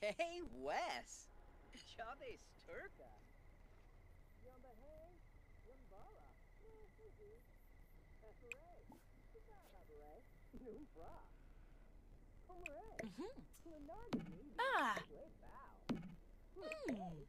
Kay West. Chave Sturka. Ah. Mm.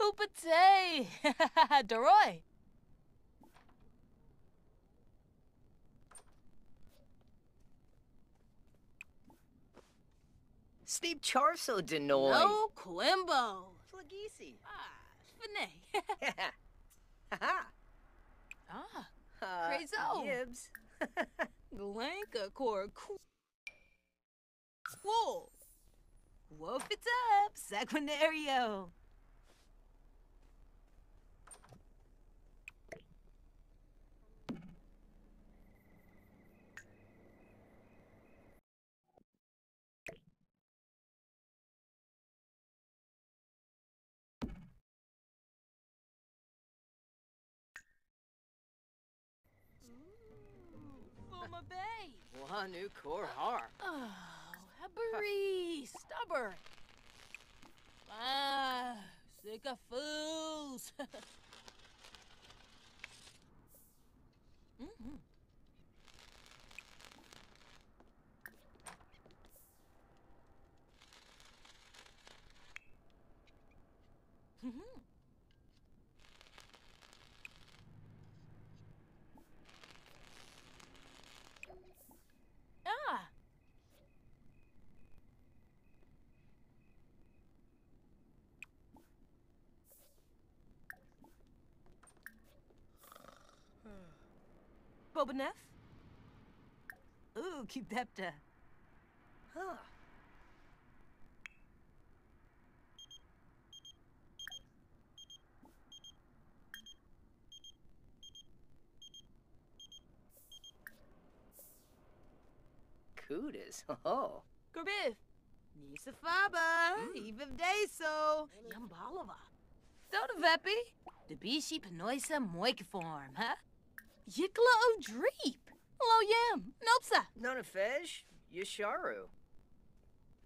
Hoopatay! Deroy! Steve Charso Denoy. No Quimbo! Flagisi. Ah, Finay. Haha. ah, Uh, Crazo. Gibbs. Glanka Core Cool. Woof it up, Sequinario. Fuma Bay. Wanu Korhar. Oh, Habari, stubborn. Ah, sick of fools. mm-hmm. Mhm. Ah. Bobaneth? Ooh, keep that uh, Huh. Kudas. Oh. Gorbiv. Nisa Faba. Eve of Deso. Yambalava. Dota Vepi. Debishi Penoisa Moikiform, huh? Yikla o Dreep. Hello, Yam. Nopsa. Nonafej. Yasharu.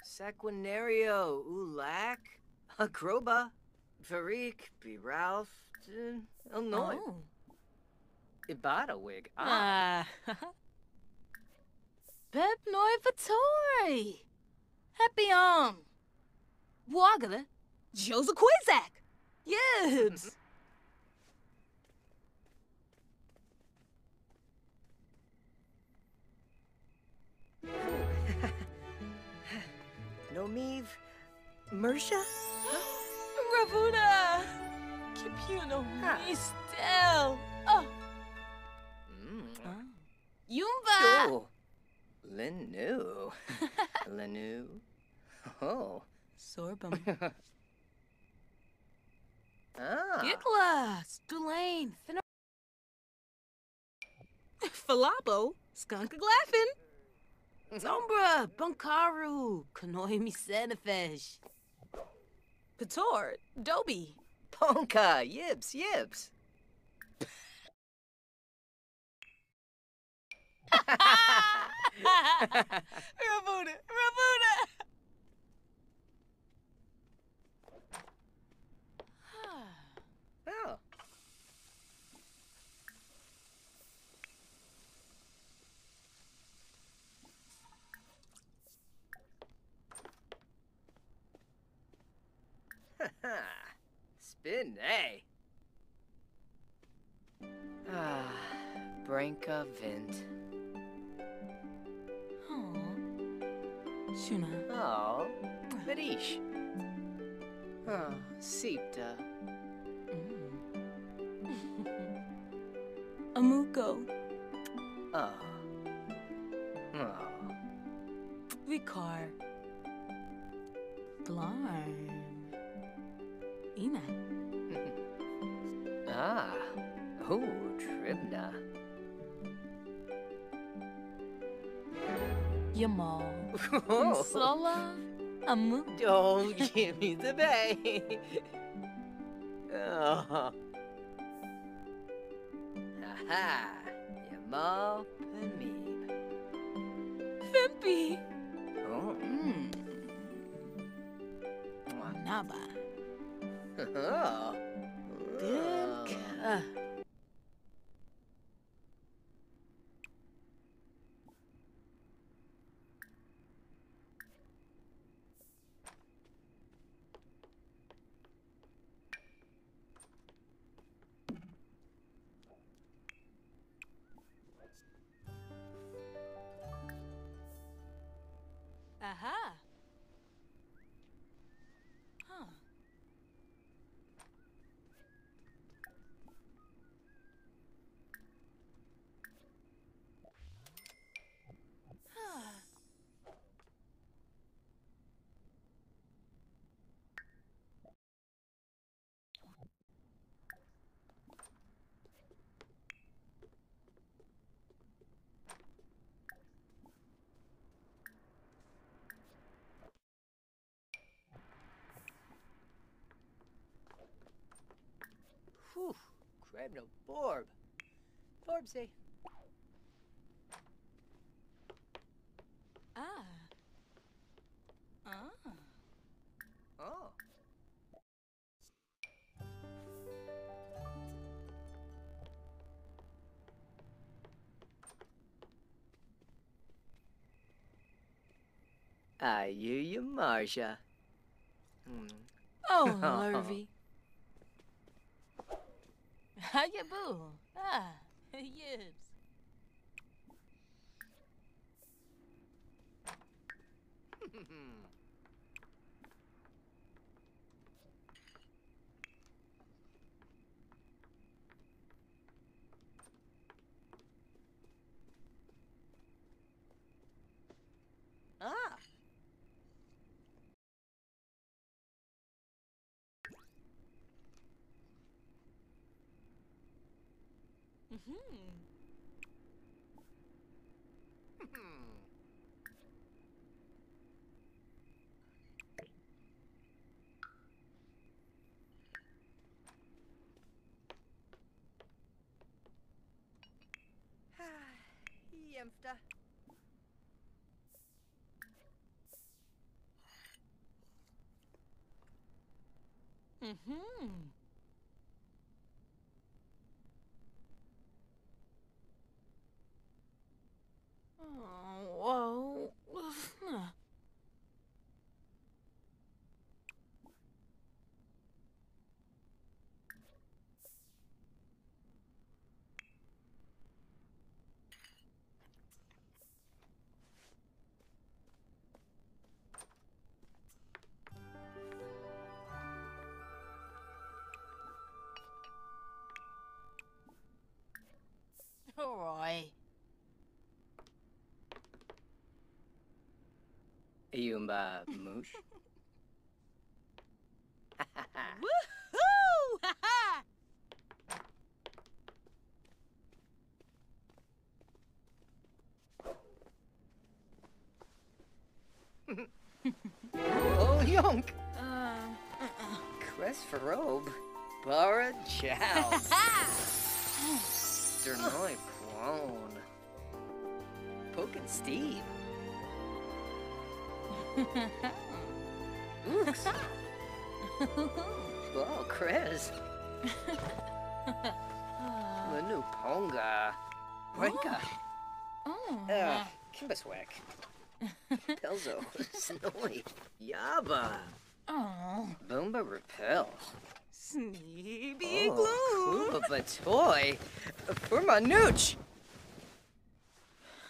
Saquinario. Ulak. Akroba. Farik. Be Ralph. uh, Illinois. Oh. Ibada wig. Ah. Ah. Pep Noi Vittori. Happy on. Wagala. Joseph Quizak. Yibs. Nomiv. Mersha? Ravuna. Kipuno Ah. Mistel. Oh. Mm. Yumba. Oh. Lenu. Lenu. Oh. Sorbum. Ah. Gikla. Stulain. Falabo, skunk glaffin. Sombra, Bunkaru, Konoimi Senefesh. Pator, Dobie. Ponka, yips, yips. Rabuda, Rabuda. oh. Spin, eh? Ah, Branka Vint. Oh, Shuna. Oh, Marish. Oh, Sipta. Mm. Amuko, Oh. Oh. Vicar. Blarn. Ina. ah. Oh, Tribna. Yamal. Sola. Amu. don't give me the bay. oh. Aha. Yamal Panmeeb. Fimpy. Oh. Mm. Naba. Oh. Grab no Borb. Borbsy. Ah. Ah. Oh. I you you Marcia. Hmm. Oh, Lurvy. You boo? Ah, yibs. ah. Mm-hmm. Jämfta. Mm-hmm. Yumba Moosh. Oh, Krez. Manu Ponga. Renka. oh. Uh, Kimbaswak. Pelzo. Snowy. Yaba. oh. Boomba Repel. Sneeby Oh, Kluba Batoy. For my nooch.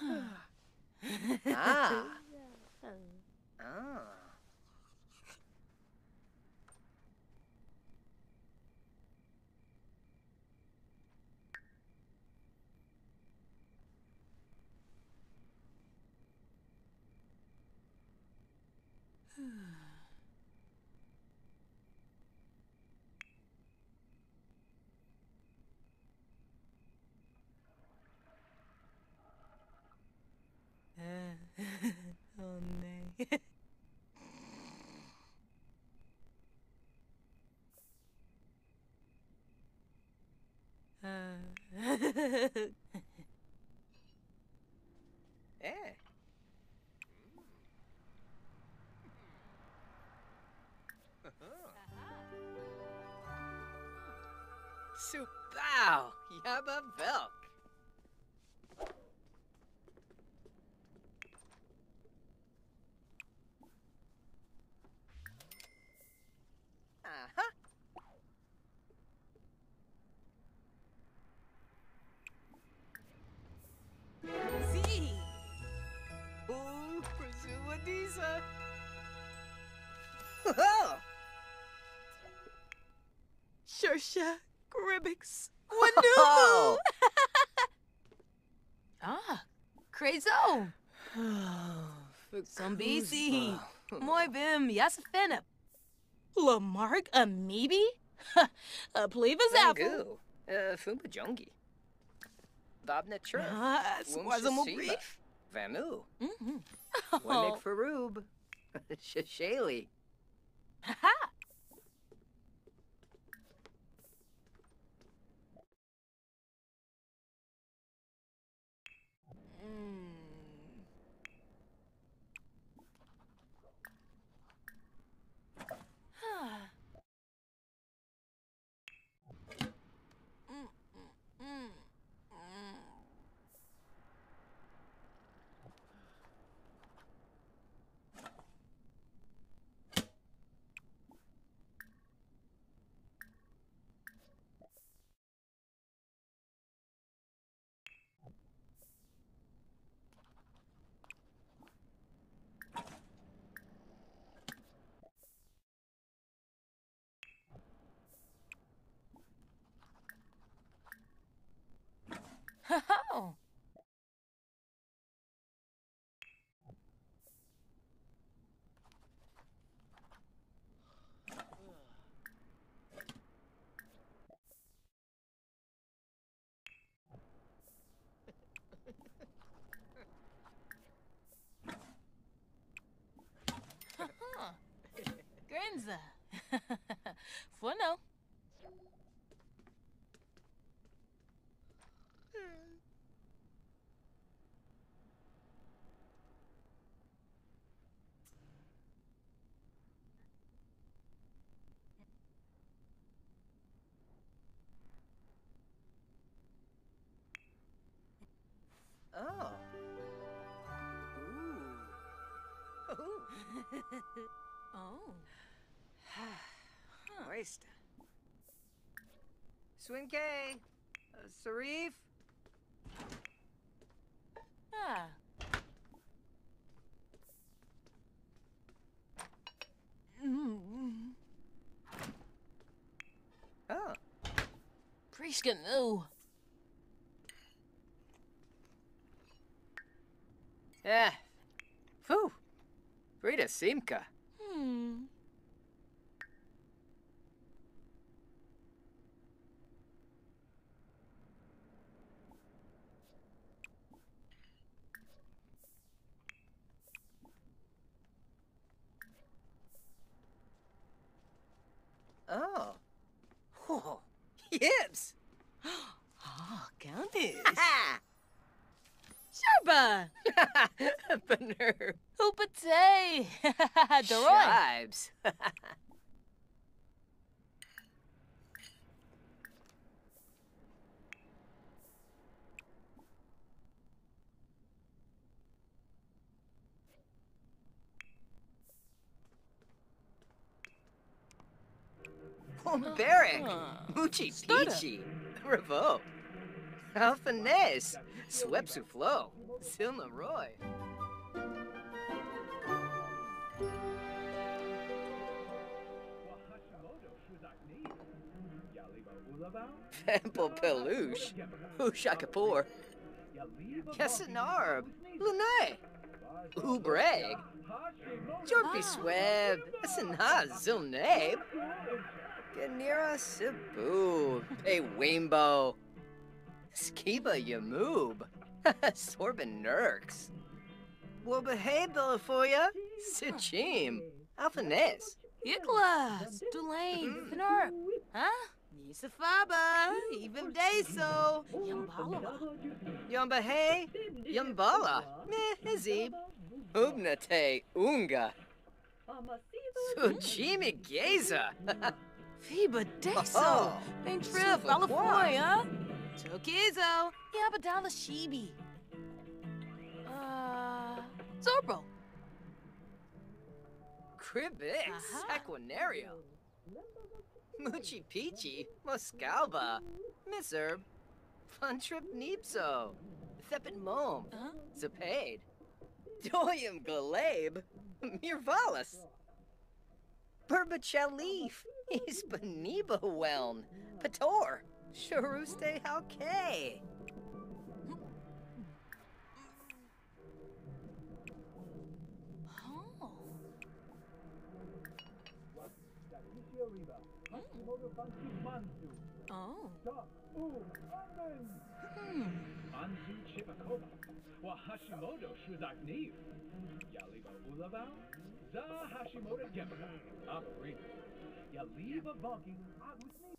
ah. Ah. Oh, Shersha Gribbix. Oh. Ah, Crazo. Zombisi. Moy bim yasafenip. Lamarck Amoebi? A Pleva's apple. Uh, Fumba Jungi. Bobna Churf. Ah, Swazimal Reef. Vamu. Mm-hmm. Wemek Faroob. Shashali. Ha Oh. Grinza. Bueno. Oh. Ooh. Oh. Waste. Swinke. Uh, Sarif. Ah. Mm. Oh. Priskanu. Eh. Phew. Rita Simka. Hmm. Oh. Oh. Yips! oh, Countess! Zorba! Benerve. Hoopatay! Deroy! Shibes. Barrack. Ah. Moochie Stutter. Peachy. Revo. Alphanese. Swep Soufflo. Silna Roy. Pample Peluche. Usha Kapoor. Yasinarb. Lunay. Ubreg. Jorpy Sweb. Asana Zilnabe. Ganira Sabu. Pay Waimbo. Skiba Yamoob. Sorbin Nurks. Wabahay Bellafoya. Sichim. Alphanese. Iklas! Tulane! Mm. Thenarp! Huh? Nisafaba, even Deso. Yambalava! Yambahay. Yambala. Meh. Ubnate Unga. Sujimi Geza. Fiba Deso! Oh, Bem Trip! super Alafoy, huh? Tokizo. Yabadala Shibi! Uh. Zorbo! Cribix. Aha. Aquanario. Moochie Peachy. Moscalba. Miserb. Fun Trip Neepso. Huh? Zapade. Doyum Galabe. Mirvalis. Burbachalif. Ispaniba Weln. Pator. Sharuste Halke. Oh. Oh. Hmm. Anzu Chipakova, wa Hashimoto Shuzak Yaliba Ulabao, Za Hashimoto Gemaka, Operina, Yaliba Bonki, Agus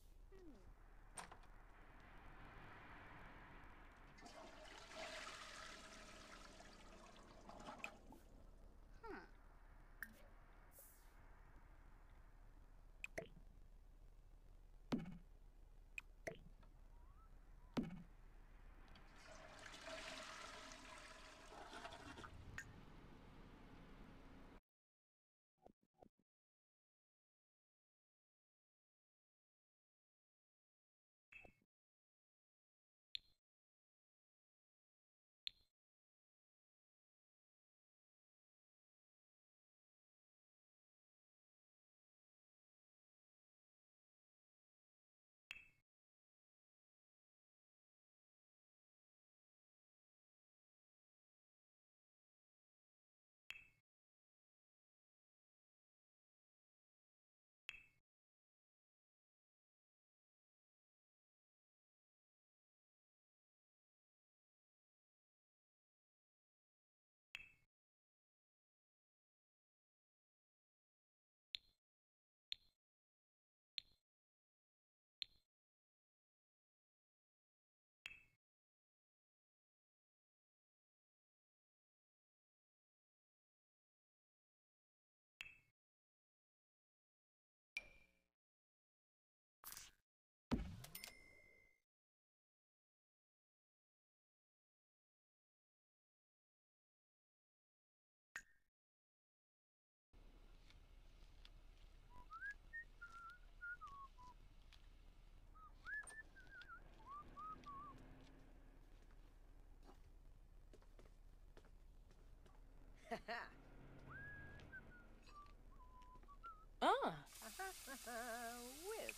Ah. Whip.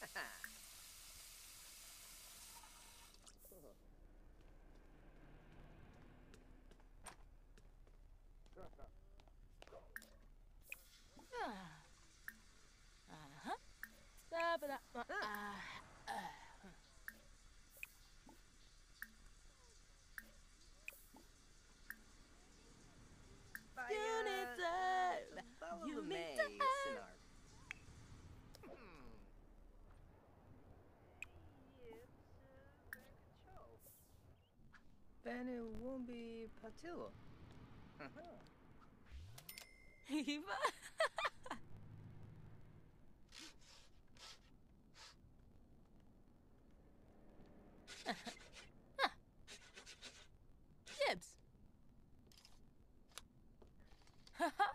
Ah. Uh-huh. Sabada. Uh, ah. Follow You the need maze to in have- our... Hmm. Patil. Eva? Uh-huh. Gibbs.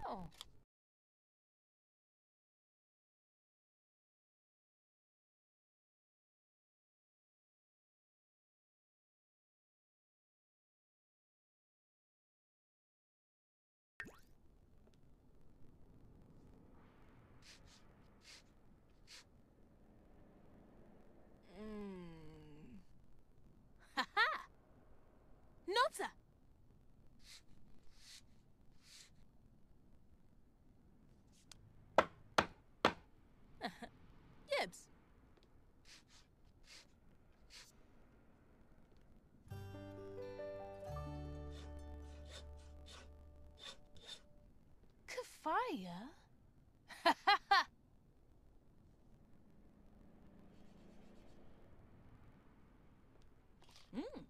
Oh. Mm. Ha ha! Nota! Gibbs. Kafaya? Ha ha ha! Mm.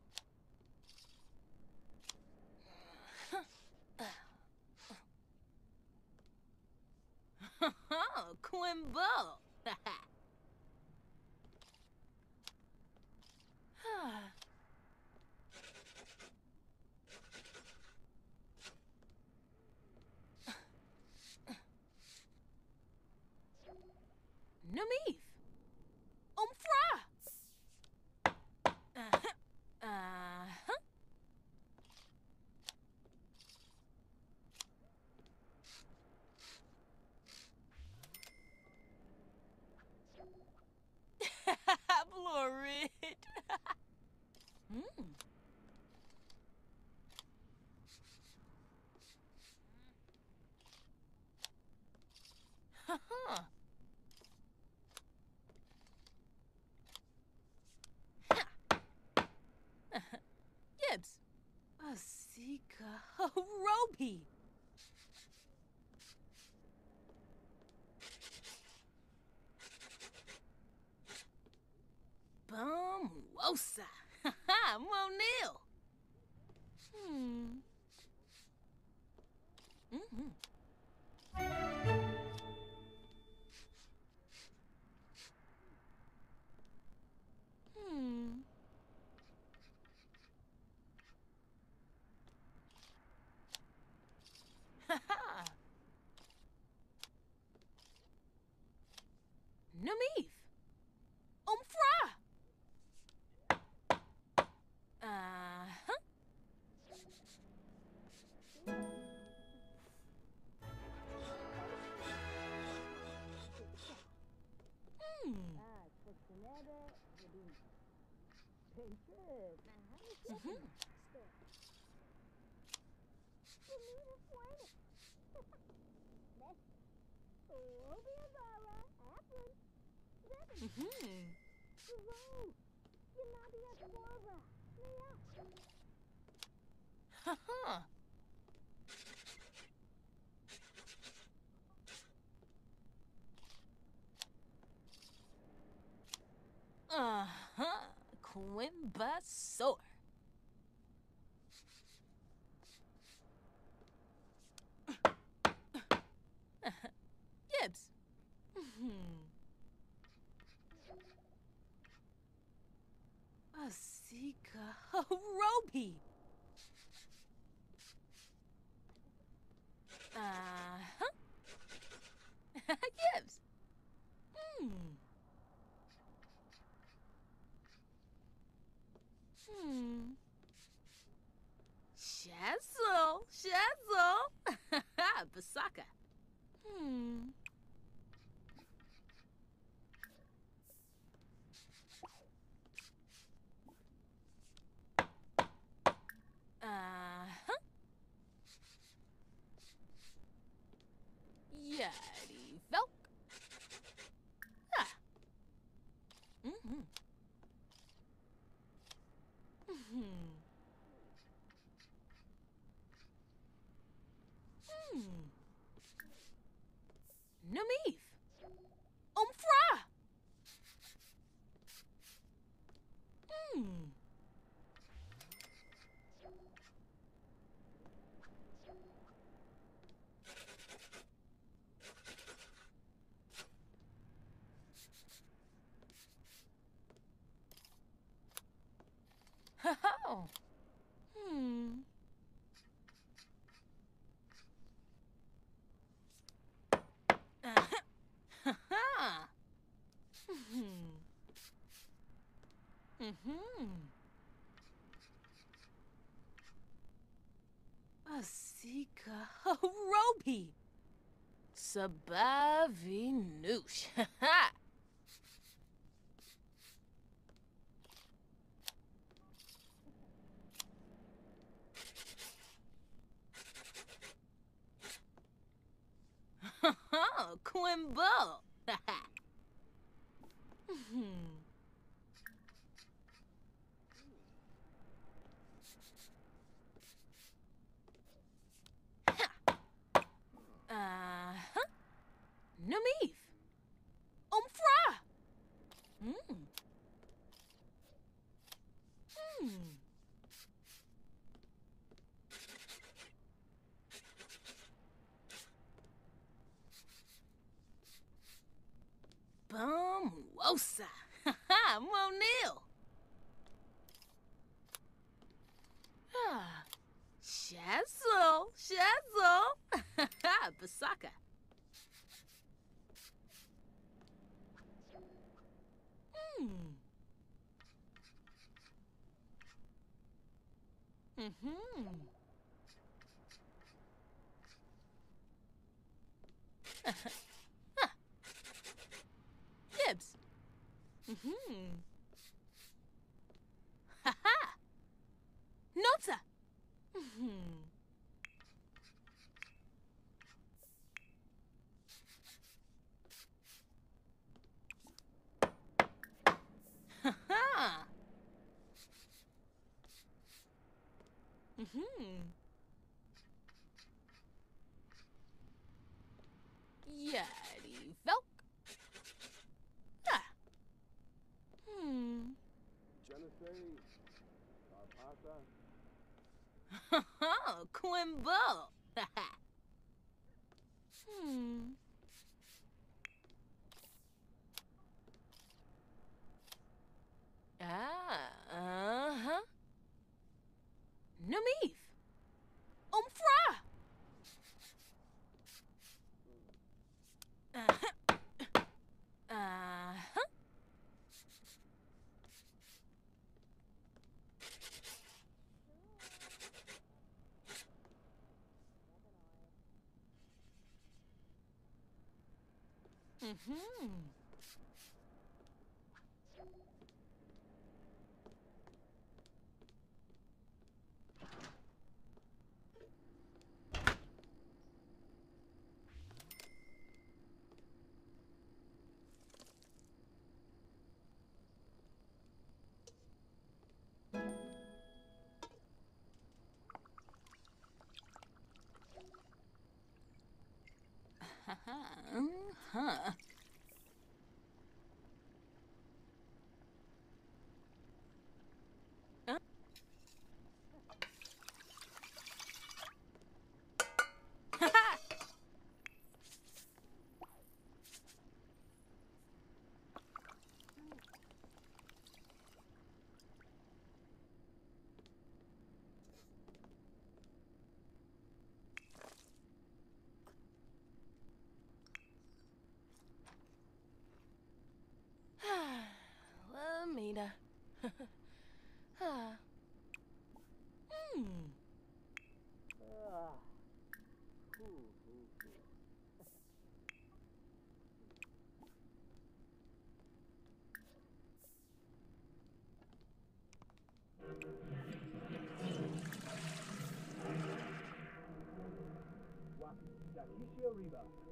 Oh, Quimbo! Numif! Omfra! Uh-huh. Uh-huh. Florid. mm. Huh. Gibbs. Asika Roby. Bum Uh-huh. Quimbasaur. Gibbs. Mhm. Roby. Uh-huh. Gibbs. Hmm. Hmm. Shazzle, Shazzle. Basaka. Hmm. Uh-huh. Yaddy Velk. Ah. Mm-hmm. Mm-hmm. Hmm. Numif. Mm-hmm. Asika ha Sabavinoosh. Ha Quimbo. Mm-hmm. Yaddy Velk. Ah. Hmm. ha, Carpata. Quimbo. Mm-hmm. Uh-huh. huh? huh. Hmm.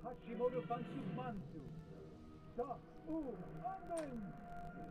Hashimoto Bansu Mansu. Da, U, Amen!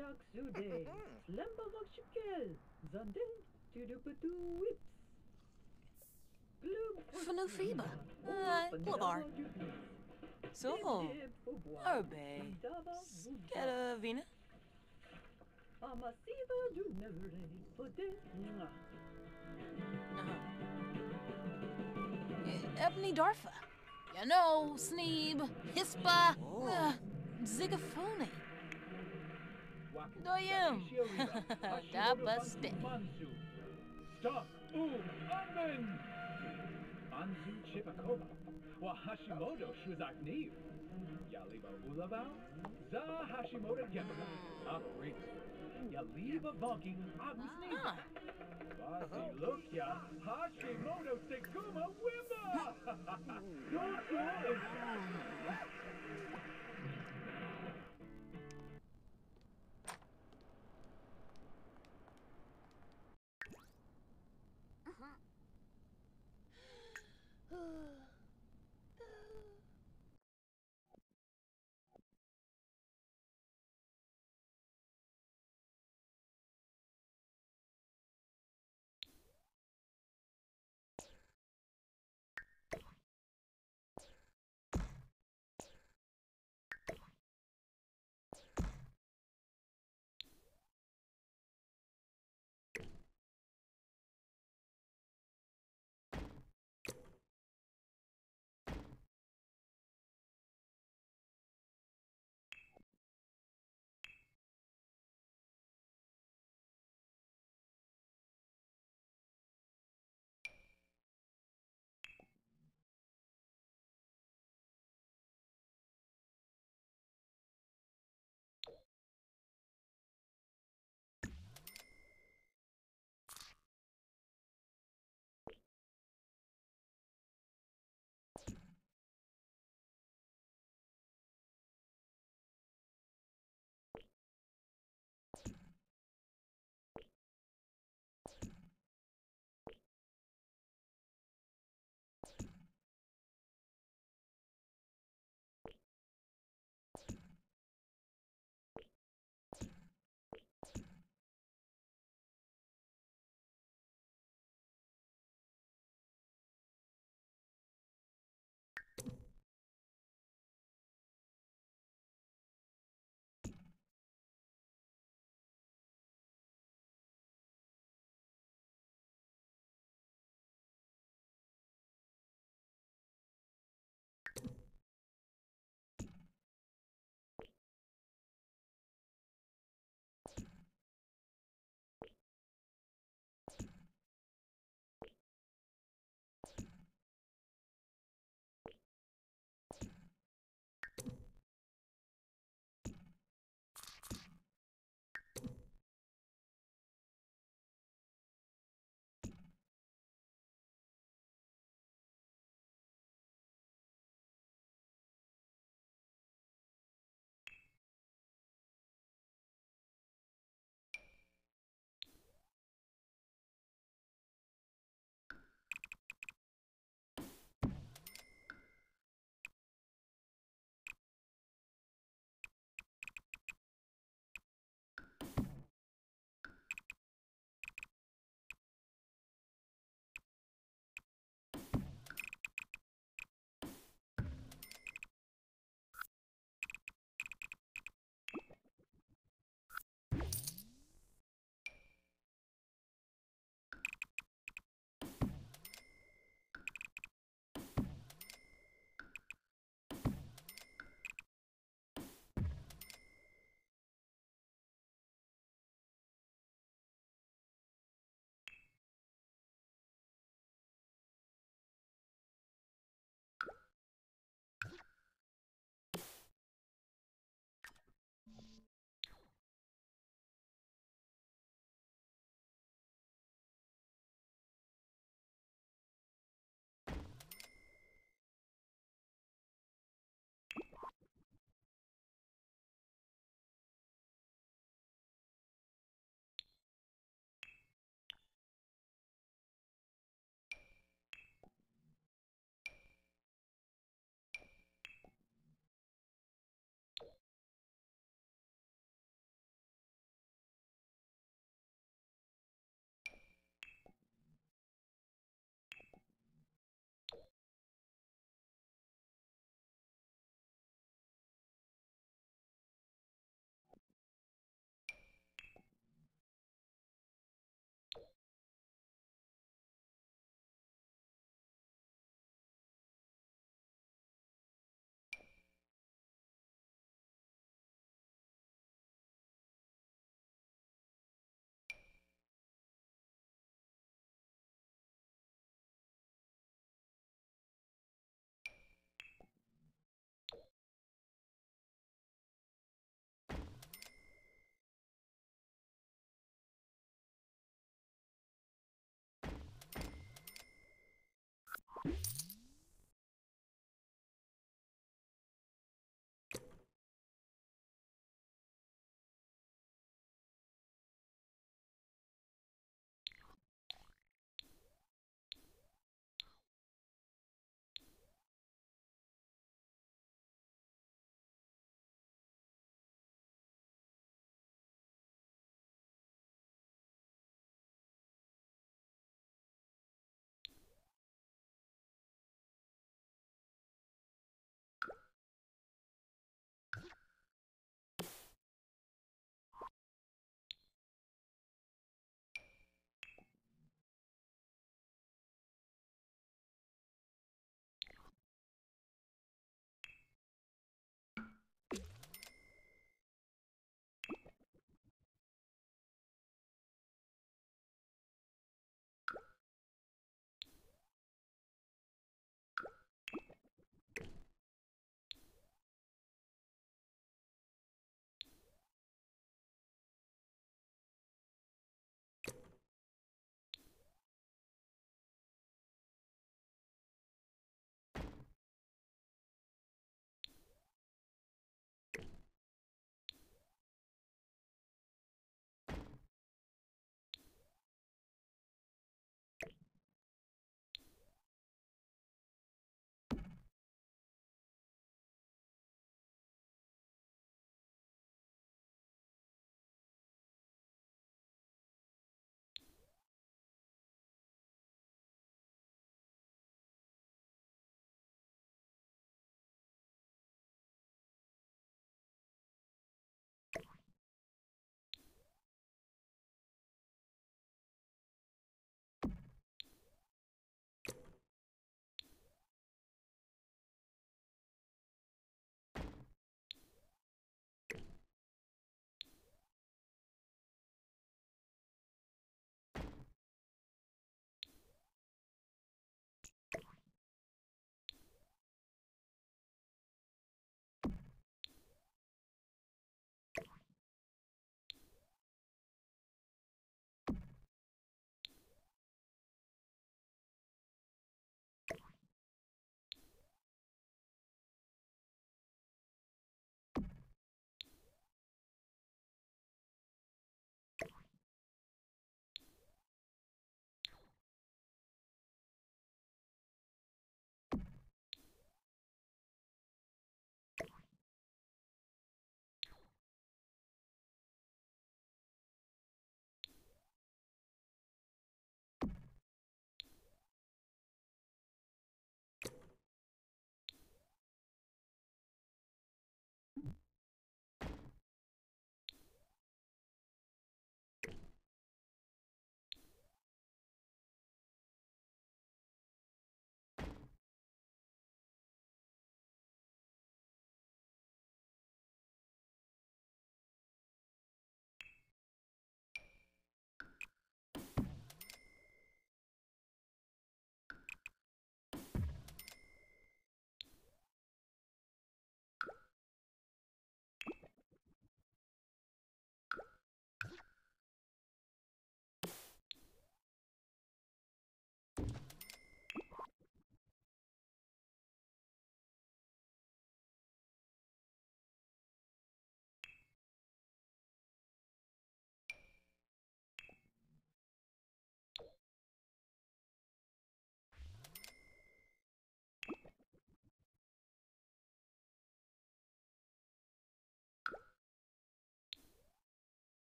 Jaksude, Slembalokshukel, Zadin, Tuduputu Whips. Fanufiba, uh, Glabar. So, Arbe, Skadavina. Amasiva Junevere, Fode. Ebony Darfa. You know, Sneeb, Hispa, oh. uh, Zigaphone. Doyum. Dabaste. Stop! Ooh, Amen! Anzu Chipakova. Wa Hashimoto Shuzak Niu. Yaliba Ulabao. Za Hashimoto Gemba. Agreed. Yaliba Bonking Agus Niu. Ah, Wazi look ya.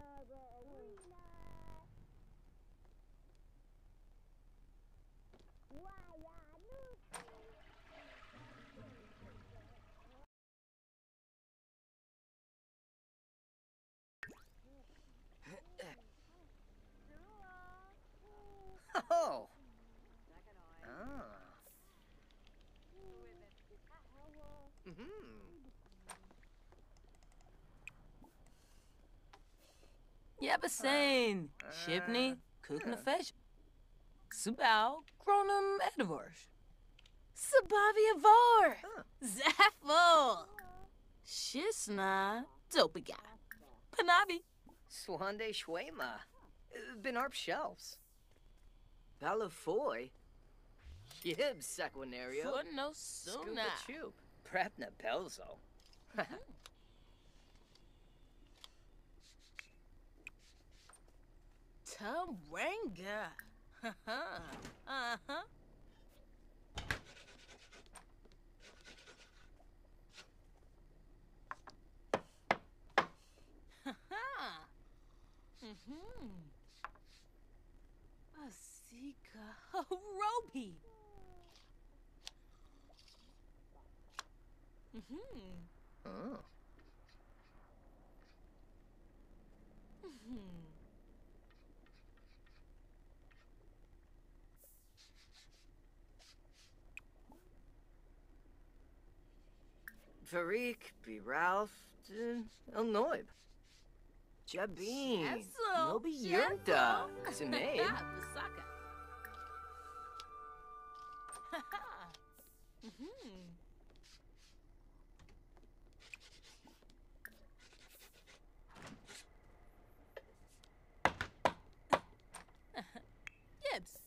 Hashimoto Seguma Wimba! Oh. Ah. Mm-hmm. Yabasane, uh, Shipney, Kukna Fesh, Subao, Kronum Edivors, Sabavia Vor. Zaffel, Shisna, Dopiga, Panavi, Swande Shwema. Uh, Benarp shelves. Balafoy. Yib Sequinario. Scuba Suna. Prepna Belzo. Taranga. uh-huh. mm-hmm. Asika Roby. Mm-hmm. Oh. Mm-hmm. Farik, be Ralph, El Noib. Jabin. Nobi Yurda. Zemaid. Pasaka. Mhm. Gibbs.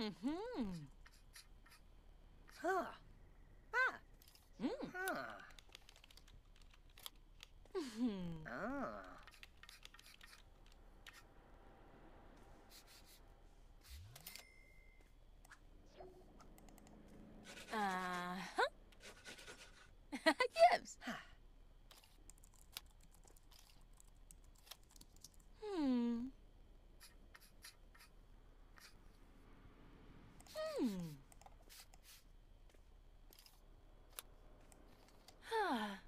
Mm-hmm. Huh. Ah. Mm. Huh. Mm-hmm. Ah. Uh-huh. Gibbs. Hmm. Hmm. Ah.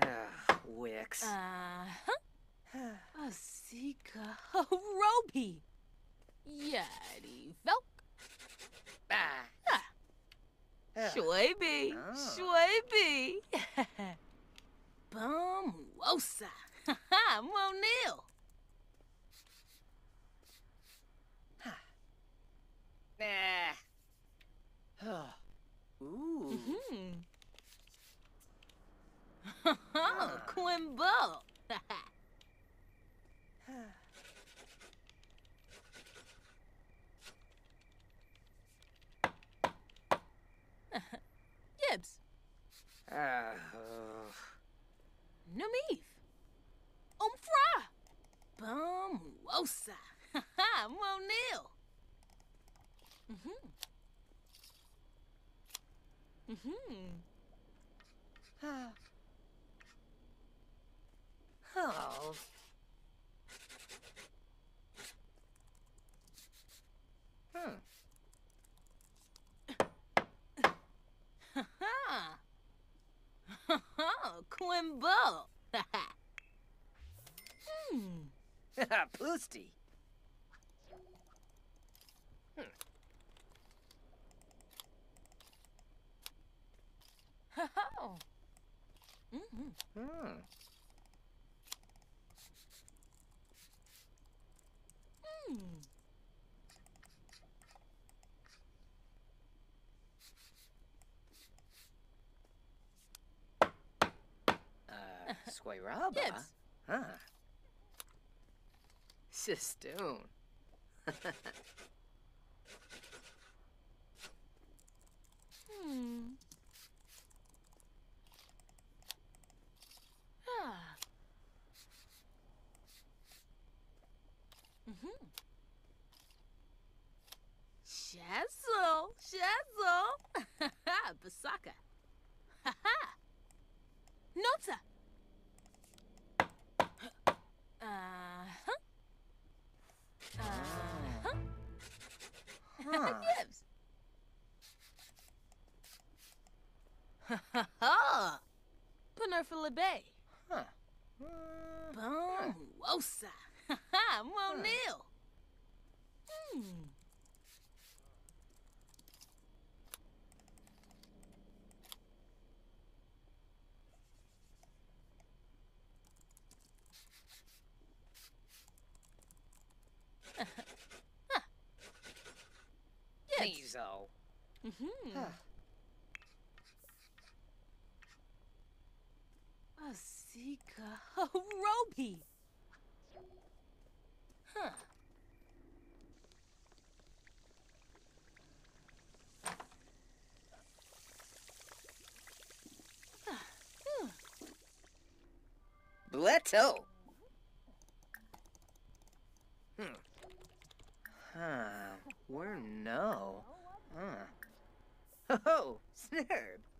Ah, Wix. Uh-huh. Asika Roby. Yaddy Velk. ah. Ah. Ah. Schwaby. Ah. Schwaby. Bum Wosa. Monil. Nah. Ah. Ooh. Mm-hmm. Quimbo. Gibbs. Ah. oh. Numif. Umfra. Bum Wosa. Monil. Mm-hmm. Ah. Oh. Hmm. Ha ha! Quimbo! hmm. Poosty. Ha ha! Mm-hmm. Hmm. Hmm. Uh, Squiraba? Gibbs. Huh. Sistoon. Hmm. Ah. Mm-hmm. Shaz Nopsa! Uh-huh. Uh-huh. Huh. Yes. Ha ha ha! Penerfula Bay. Huh. Uh, Boom! Wosa! Ha ha! Monil! Hmm. Yes. Mizo. Mm-hmm. Huh. Asika. Oh, Roby. Huh. Bletto. Hmm. Huh. Where no? Huh. Oh, Snurb.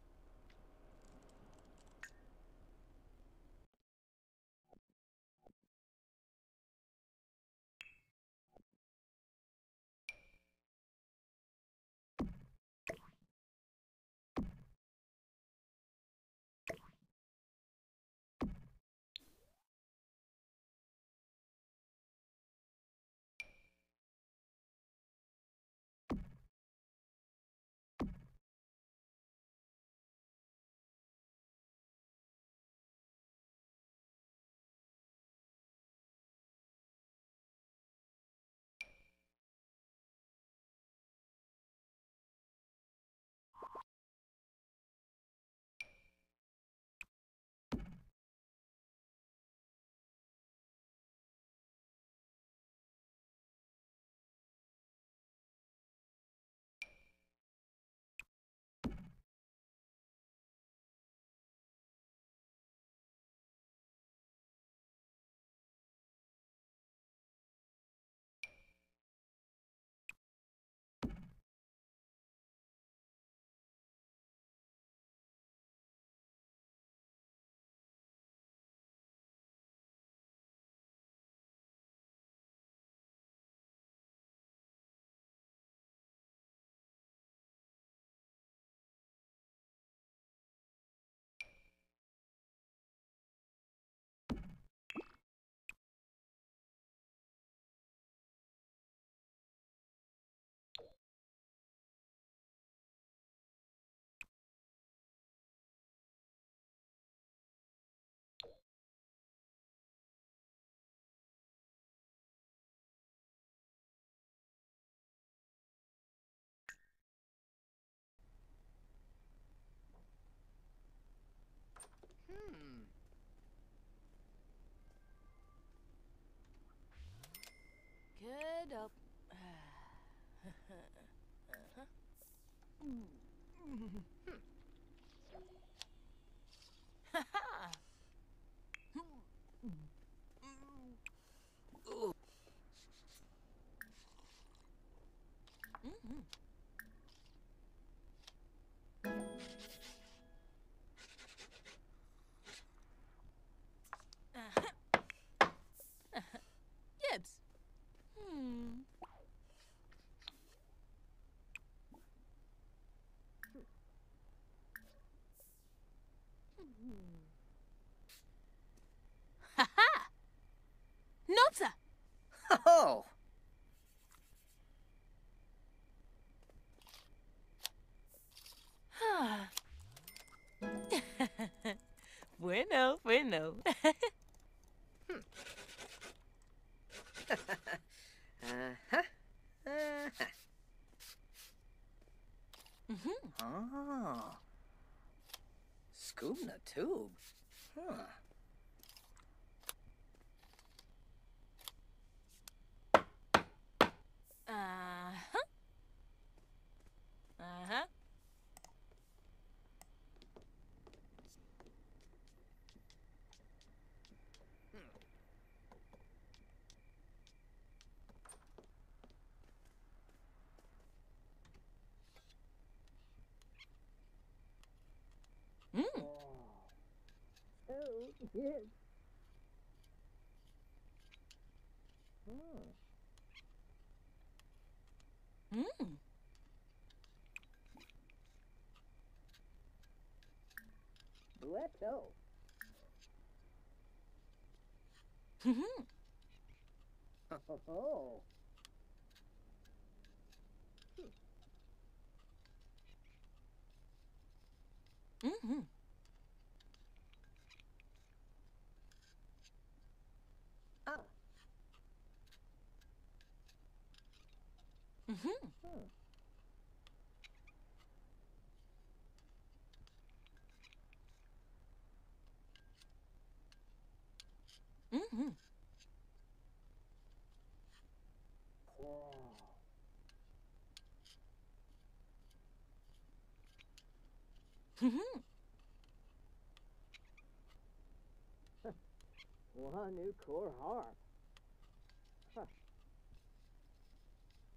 Hmm. Good up. Yibs. Hmm. Ha ha! Nopsa! Oh. bueno, bueno. Uh-huh. Uh-huh. Mhm. Oh. Scooping a tube. Huh. Uh-huh. Uh-huh. Mm. Yes. Oh. Mm. Duetto. Mhm. Oh. Mhm. Ah. Mhm. Hmm. Mhm. Oh. Mhm. One new core harp.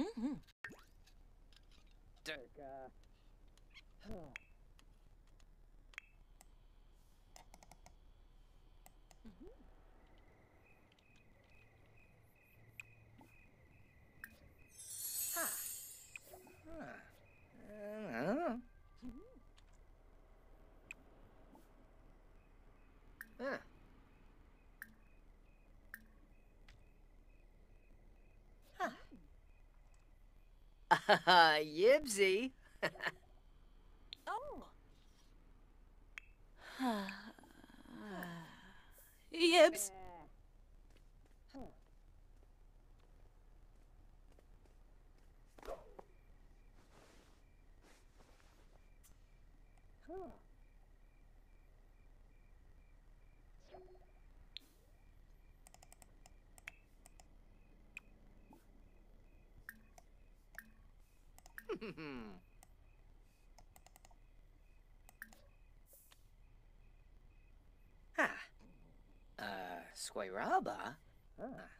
Mhm. Mhm. Mhm. Circa. Huh. Uh, Huh. Huh. Yibsy. Oh. Yibs. Huh. ah. Uh, Squiraba? Huh.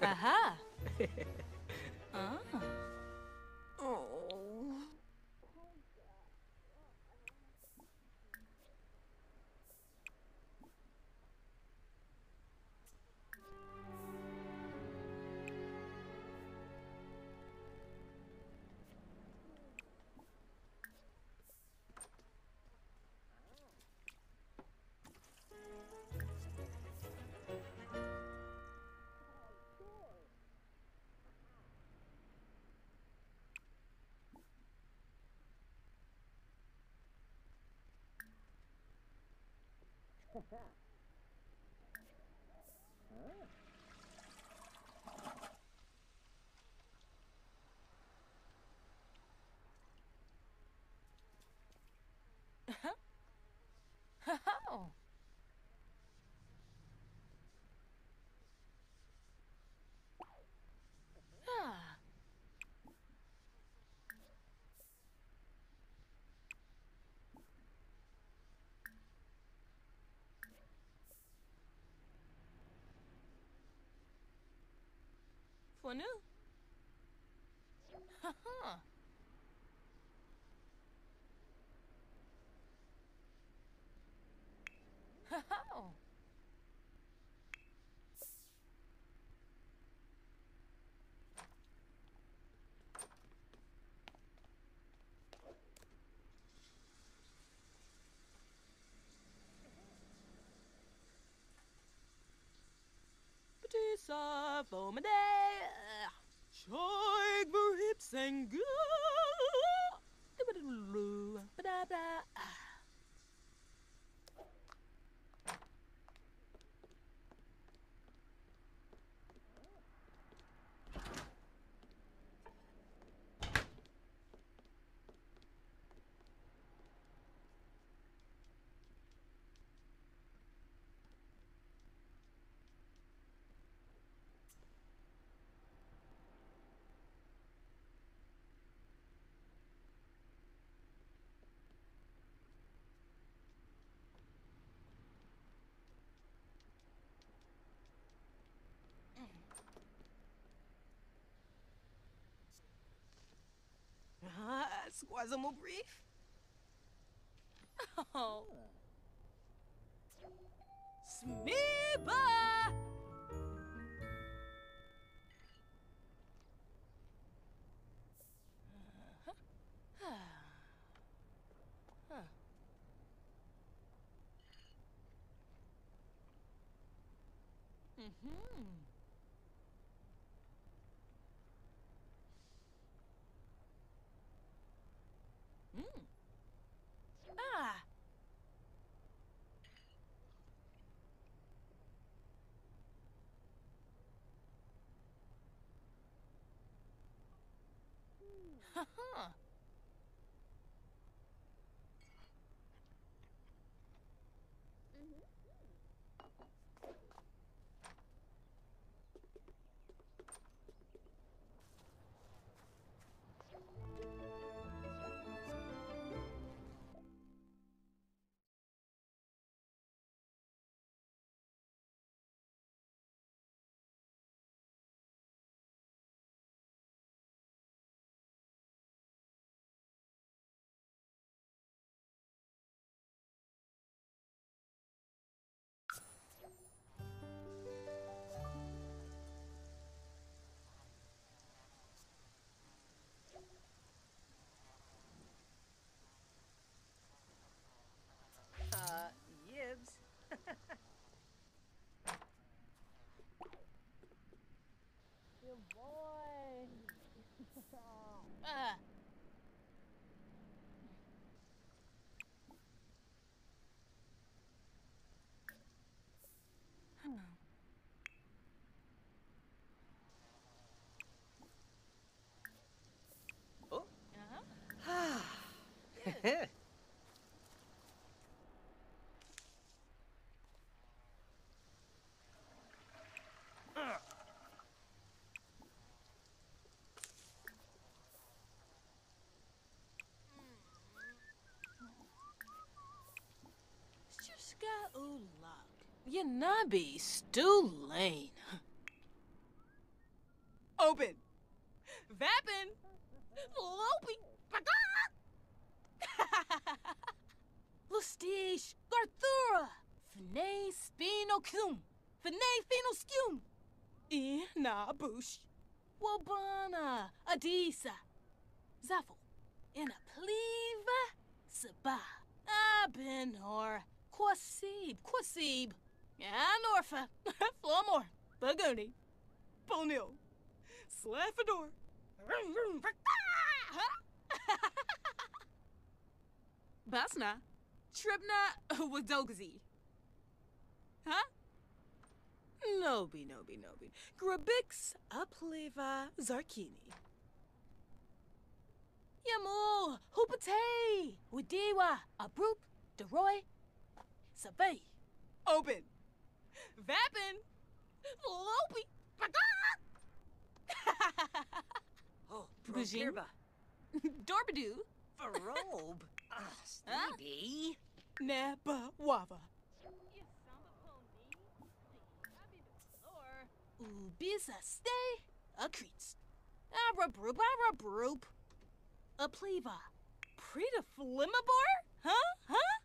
Uh-huh. Aha. Oh. Ah. For new. Ha-ha. Ha-ha. Batisa, Fomade, Shoig, Burhip, Sengu. Ba-da-ba-da. Ah, Squazamo brief. Oh. Smiba! Mm-hmm. Yanabi Stu Lane. Open. Vappin. Lopi. Lustish. Garthura. Fne spino cum. Fne fino scium. Ina bush. Wabana. Adisa. Zaffel. In a pleva. Saba. Abenor. Quasib. Quasib. Anorfa. Flomor. Bagoni. Ponil. Slaffador. Basna. Tribna Wadogzi. Huh? Nobi, nobi, nobi. Grabix apleva zarkini. Yamul, Hoopate, Widiwa, Abrup, Deroy, Sabay. Open. Vapin. Lopi. Oh, Bujing? Prokirba. Dorbadoo. Farobe. Ah, Huh? Stevie. Napa wava. Ubisa stay, a creets. Arabroop, arabroop. A pleva. Prita flimabor? Huh? Huh?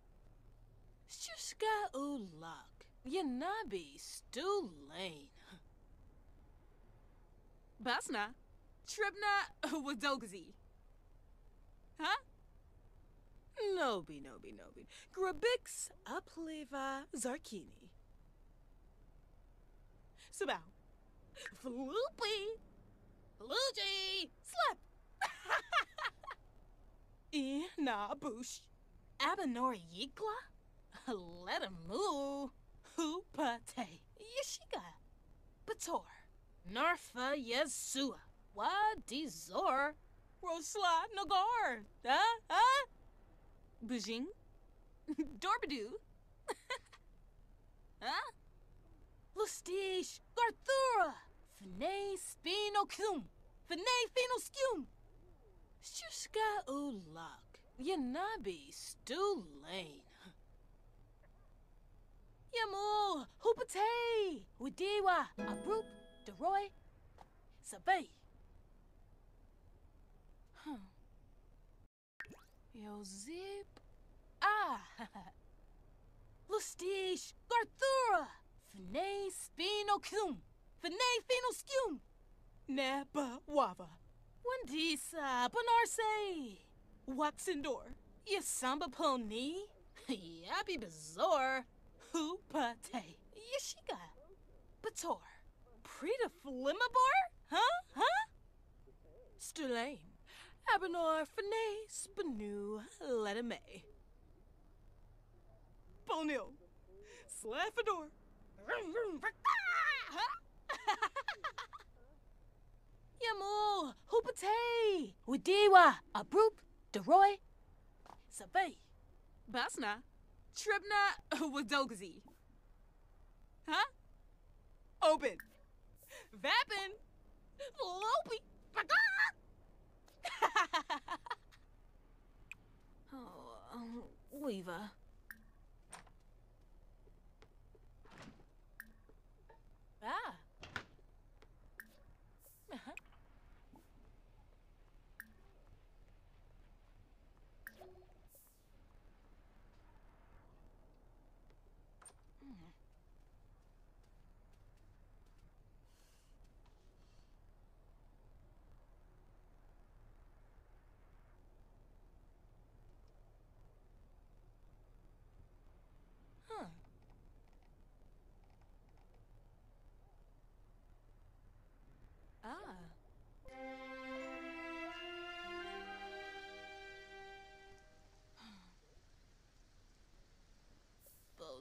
Shuska ulak. Yanabi stu lane. Basna. Tribna wadogazi. Huh? Nobi, nobi, nobi. Grabix apleva zarkini. Sabao. Floopy. Luigi! Slap. Ina boosh. Abanor yigla? Let him move. Hoopate. Yashiga. Bator. Narfa Yesua. Wadizor. Rosla Nagar. Huh? Huh? Bujing. Dorbadoo. Huh? Lustish. Garthura. Fene spino cum. Fene fino skum. Shuska ulak. Yanabi stu lane. Yamu. Hoopate. Widiwa. Abrup. Deroy. Sabay. Huh. Yo zip. Ah. Lustish. Garthura. Fene spino cum. Fene fino skum. Napa wava. Wandisa. Banarse. Waxendor. Yasamba pony. Yappy bizarre. Hoopate. Yashiga. Bator. Prita flimabor? Huh? Huh? Stulane. Abernor Fene Spanu Letame. Bonil. Slafador. Yamu. Hoopate. Widiwa. Abrup. Deroy. Sabay. Basna. Tribna wadogazi. Huh? Open. Vapin. Lopi. Oh, um, Weaver. Ah.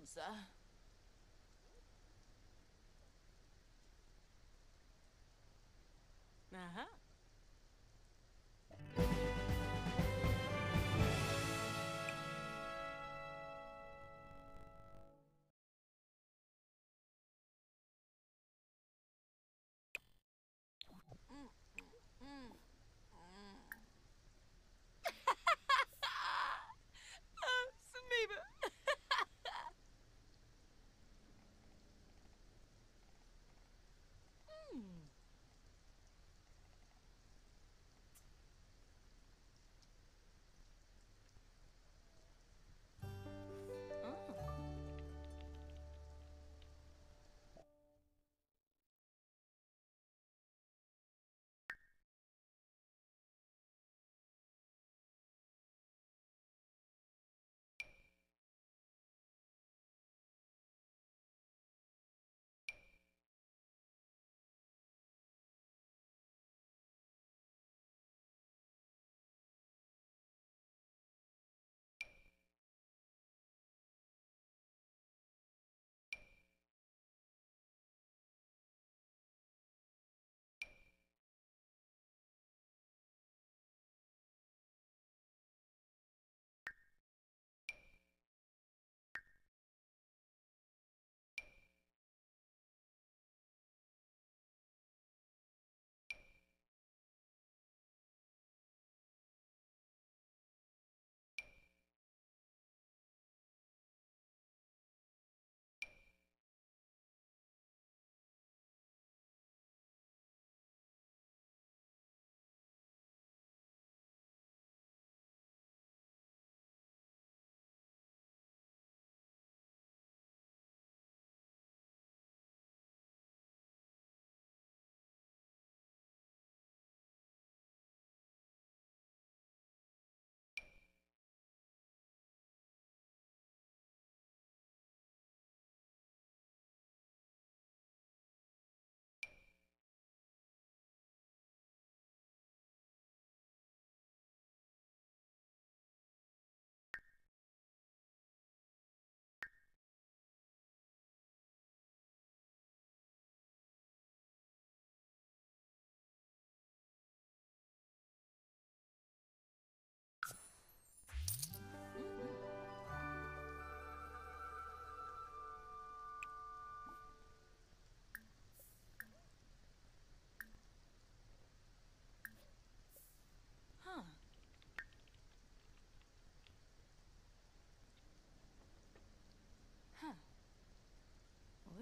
field, sir. Uh-huh. Mm-hmm.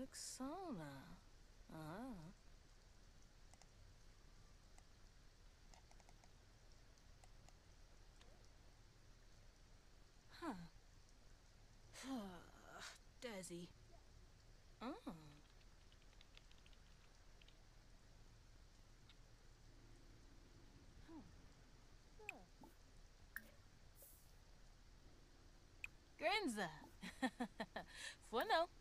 Rexona. Ah. Huh. Desi. Oh. Grenza. bueno. Huh.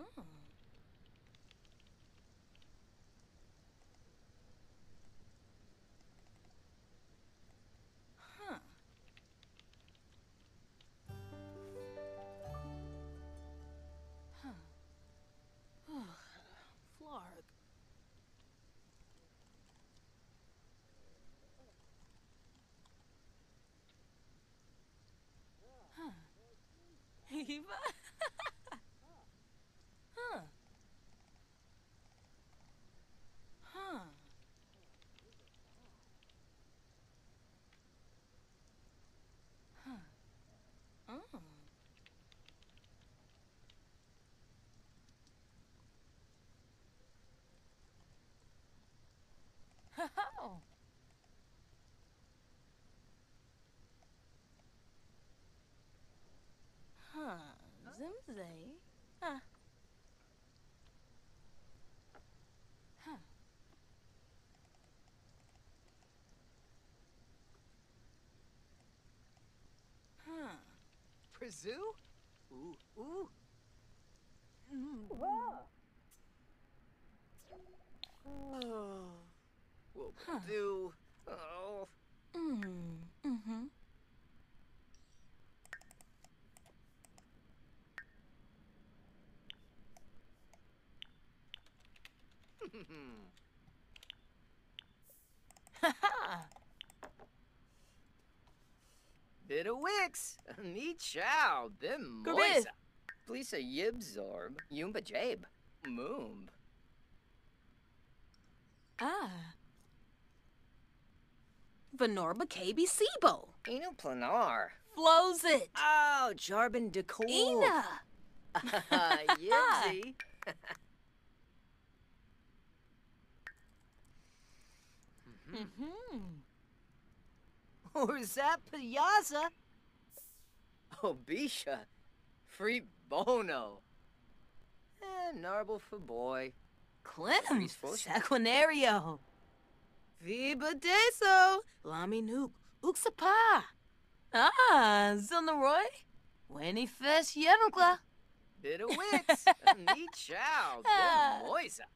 Oh. Huh. Huh. Flarg. Huh. Eva? huh. Huh. Huh. Oh. Oh. Huh. Zimzay? Huh. Huh. Huh. Prazoo? Ooh, ooh. Oh. Will do. Oh. Mm. Mm-hmm. Bit of wicks. Me chow. Them moisa. Please a yibzorb. Yumba jabe. Moomb. Ah. Venorba KB Sibo. Eno planar. Flows it. Oh, Jarbin decor. Ina. Yibsy. Mm-hmm. Or that Piazza? Oh, Bisha. Free Bono. Eh, Narble for boy. Clem. Freeze frozen. Saquinario. Viva Deso. Lami Nuke. Uxapa. Ah, Zilnaroy. Winnie Fesh Yemukla. Bit of wits. Me chow. Them moisa.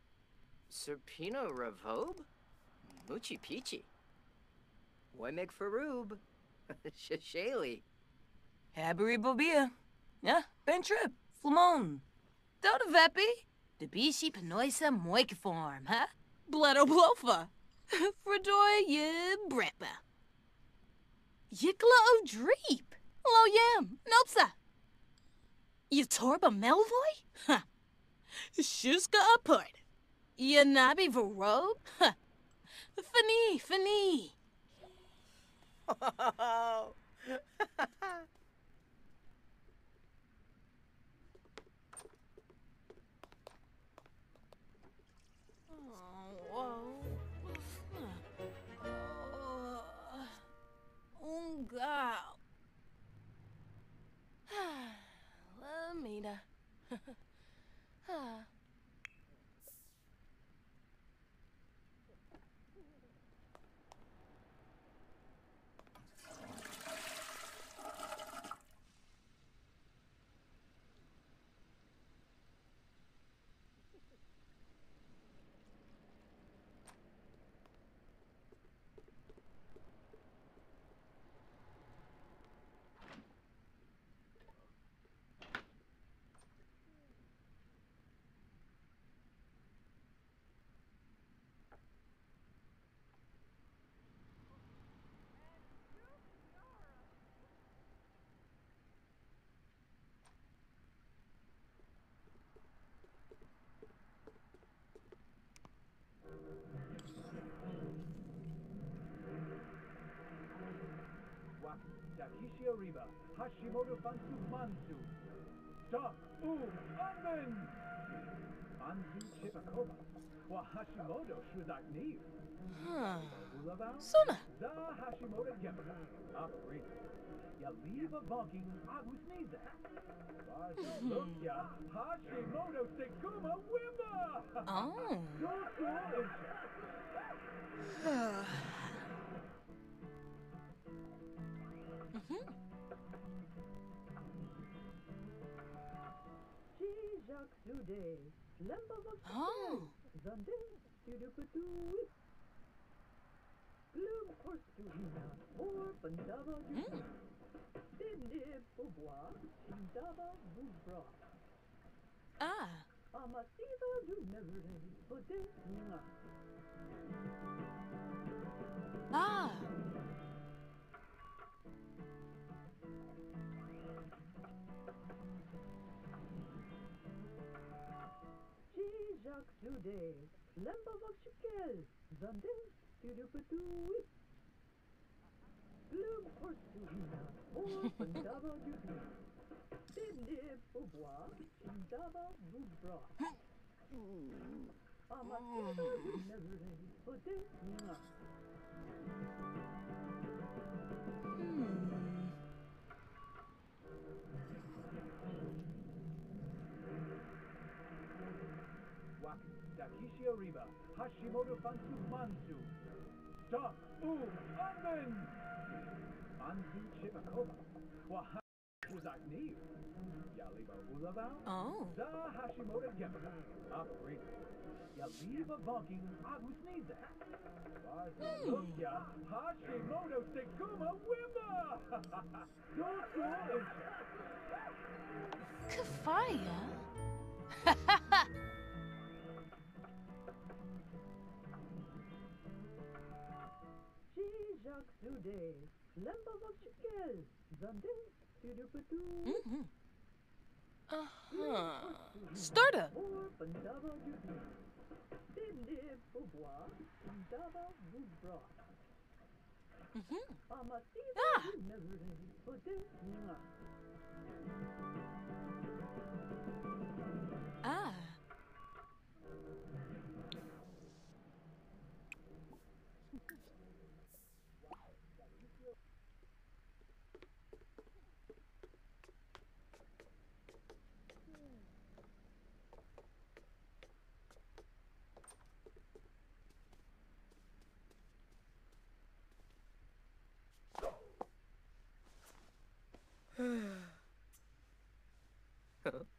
Serpino Revobe? Moochie Peachy. Woymek Faroob. Shashali. Haberi Bobia. Yeah, Ben Trip. Flamon. Doda Vepi. Debishi Panoisa Moikiform, huh? Bledo Blofa. Fredoy Yib Breppa. Yikla O Dreep. Lo Yam. Nopsa. Yatorba Melvoy? Huh. Shuska Apart. Yanabi Varobe? Huh. Fini, Fini. Un gal. Lamina. Wak, Mansu, Stop, Boom, Unben! Mansu Chipakoba, Wa Hashimoto Huh. Ah, Ulabao, Suna. Za Hashimoto Gemba. Ya leave a bonking Agus Niza. Look Hashimoto Sekuma Wimba! Oh. Jacques Sude, Lemba Oh. Zande, Studupatu, Gloom Corstuina, or Bandava Mm. Dinde Pouvoir, Indava Boubra, Ah. Amasiva du Nevere, Pote, Ah. Jacques Sude, Lemba Vakshikel, Zande, Studupatu, Gloom Corstuina, or Bandava du Dinde Pouvoir, Indava Boubra. Amasiva du Nevere, Hashimoto Fansu Mansu. Stop, Boom, Unben! Mansu Chipakoba, Wa Shuzak Yaliba Ulabao, Oh. Za Hashimoto Gemba, Operator. Ya leave a bonking Agus Niza. Hashimoto Sekuma Wimba! Goku Insha. Kafaya. Jacques Sude, Lemba Zande, Studupatu, Mhm. Uh-huh. Starter. or Bandava Dudu, Dinde Pouvoir, Indava Boubra, Mhm. Amasiva Ah. 嗯。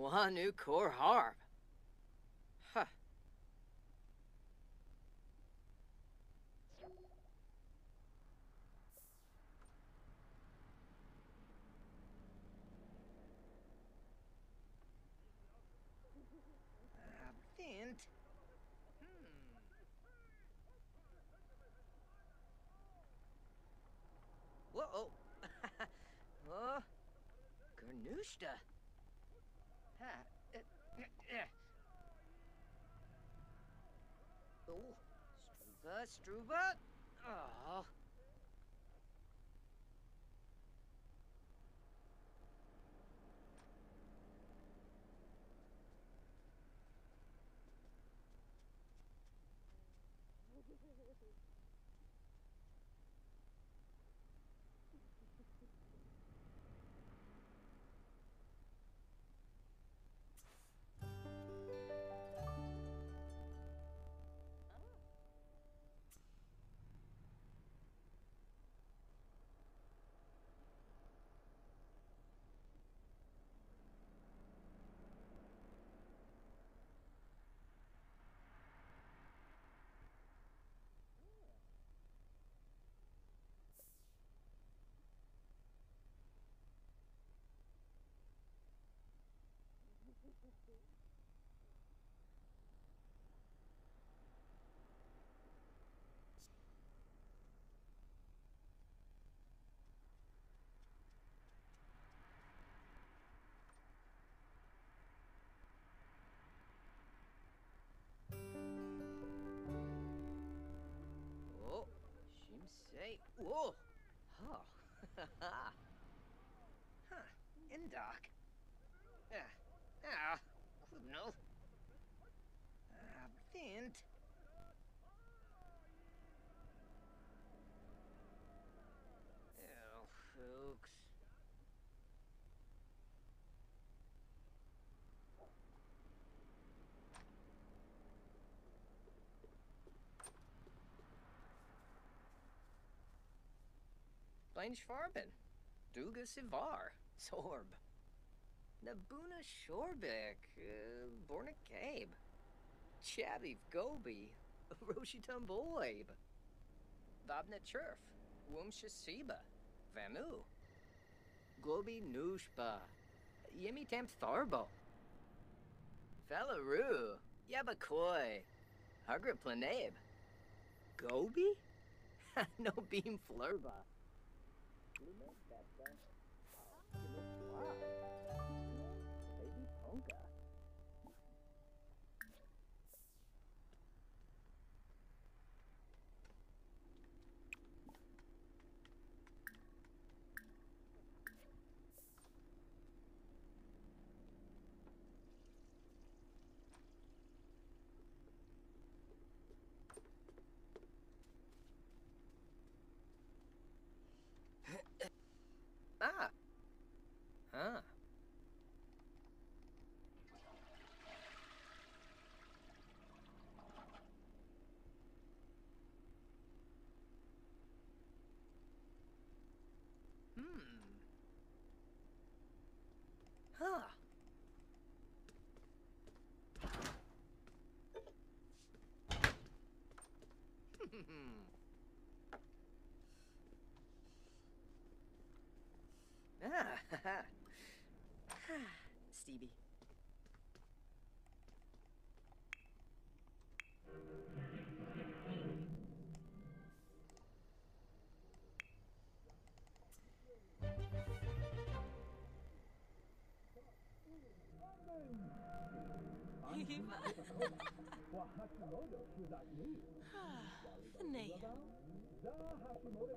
Wanu Kor Harb. Huh. Absint. Hmm. Whoa. oh. Garnushta. Ha. uh, uh. Oh. Struva, Struva. Oh. Whoa. Oh. huh. Indok. Yeah. Ah. No. Ah, Bint. Oh, Blaine Schwarben. Duga Sivar. Sorb. Nabuna Shorbek. Uh, Borna Gabe. Chaviv Gobi. Roshitum Boyb. Vabna Churf. Wumsha Siba. Vanu. Globi Nushba. Yemi Tamp Tharbo. Falaroo. Yabakoi. Hagra Planabe. Gobi? no beam flurba. Baby Ah, Stevie. Wa Hashimoto Shuzaki. Finea. Da Hashimoto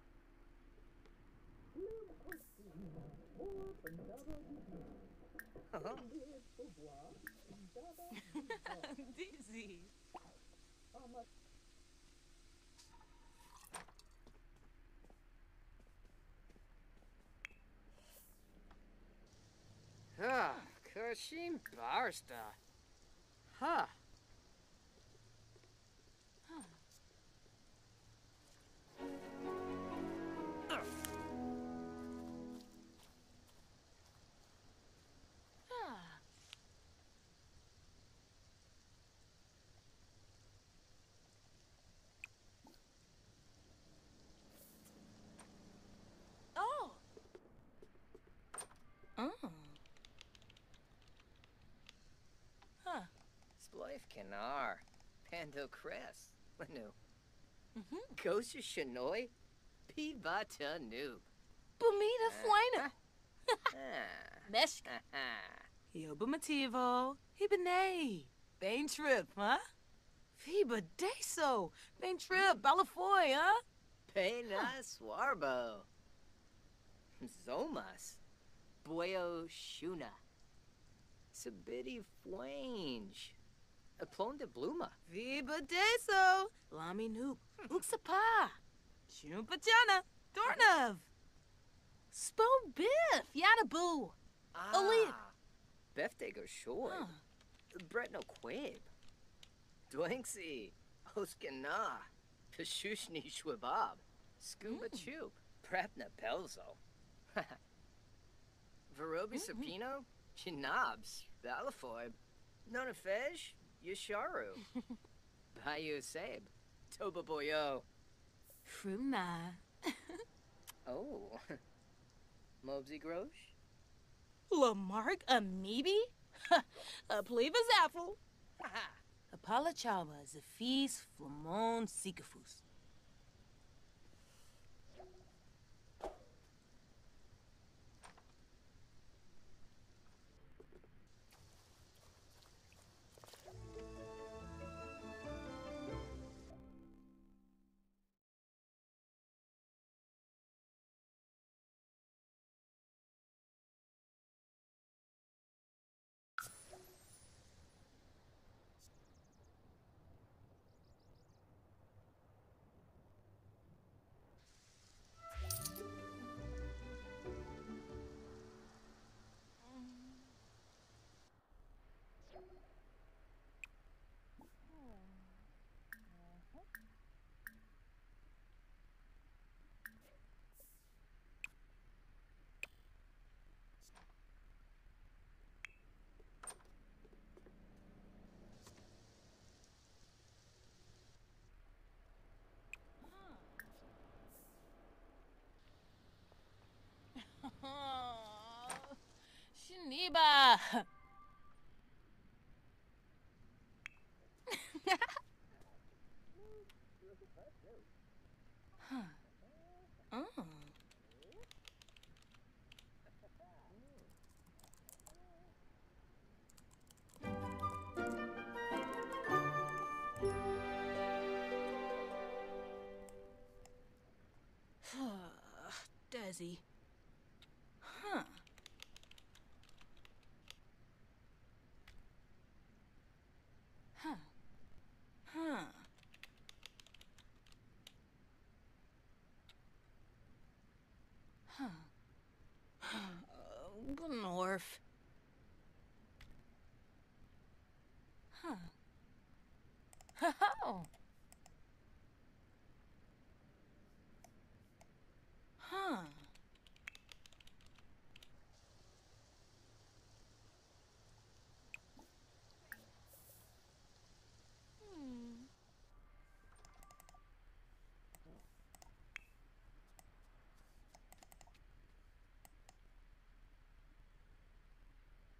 Subwa. Dizzy. Ah, Kashim Barsta. Huh. Ah. Canar. Pando Cress. Lanu. Mhm. Gosha Shanoi. Pibata Noob. Bumida Fuena. Ah. Mesh. Ah. Yoba Mativo. Hibane. Bane Trip, huh? Fiba Deso. Bane Trip. Balafoy, huh? Pena Swarbo. Zomas. Boyo Shuna. Sabidi Flange. Aplon de Bluma. Viva Deso. Lami Noop. Hmm. Uksapa. Chumpachana. Dornov! Spo Biff, yada boo. Elite. Ah, Befte go short. Huh. Brett no quib. Dwanksy. Oskana. Pashushni Schwabab. Scuba hmm. Chup. Prapna Pelzo. Varobi mm-hmm. Sapino. Chinabs. Balafoib. Nonafej. Yasharu. Bayou Sabe. Toba Boyo. Fruna. Oh. Mobsy Grosh? Lamarck Amoebi? A plebis apple. Apalachawa Zafis Flamon Sikafus. Shiniba! huh. Oh. Desi. Huh. Huh. Huh. Huh. Uh, Gnorf. Huh. Ho-ho! Huh. Hmm.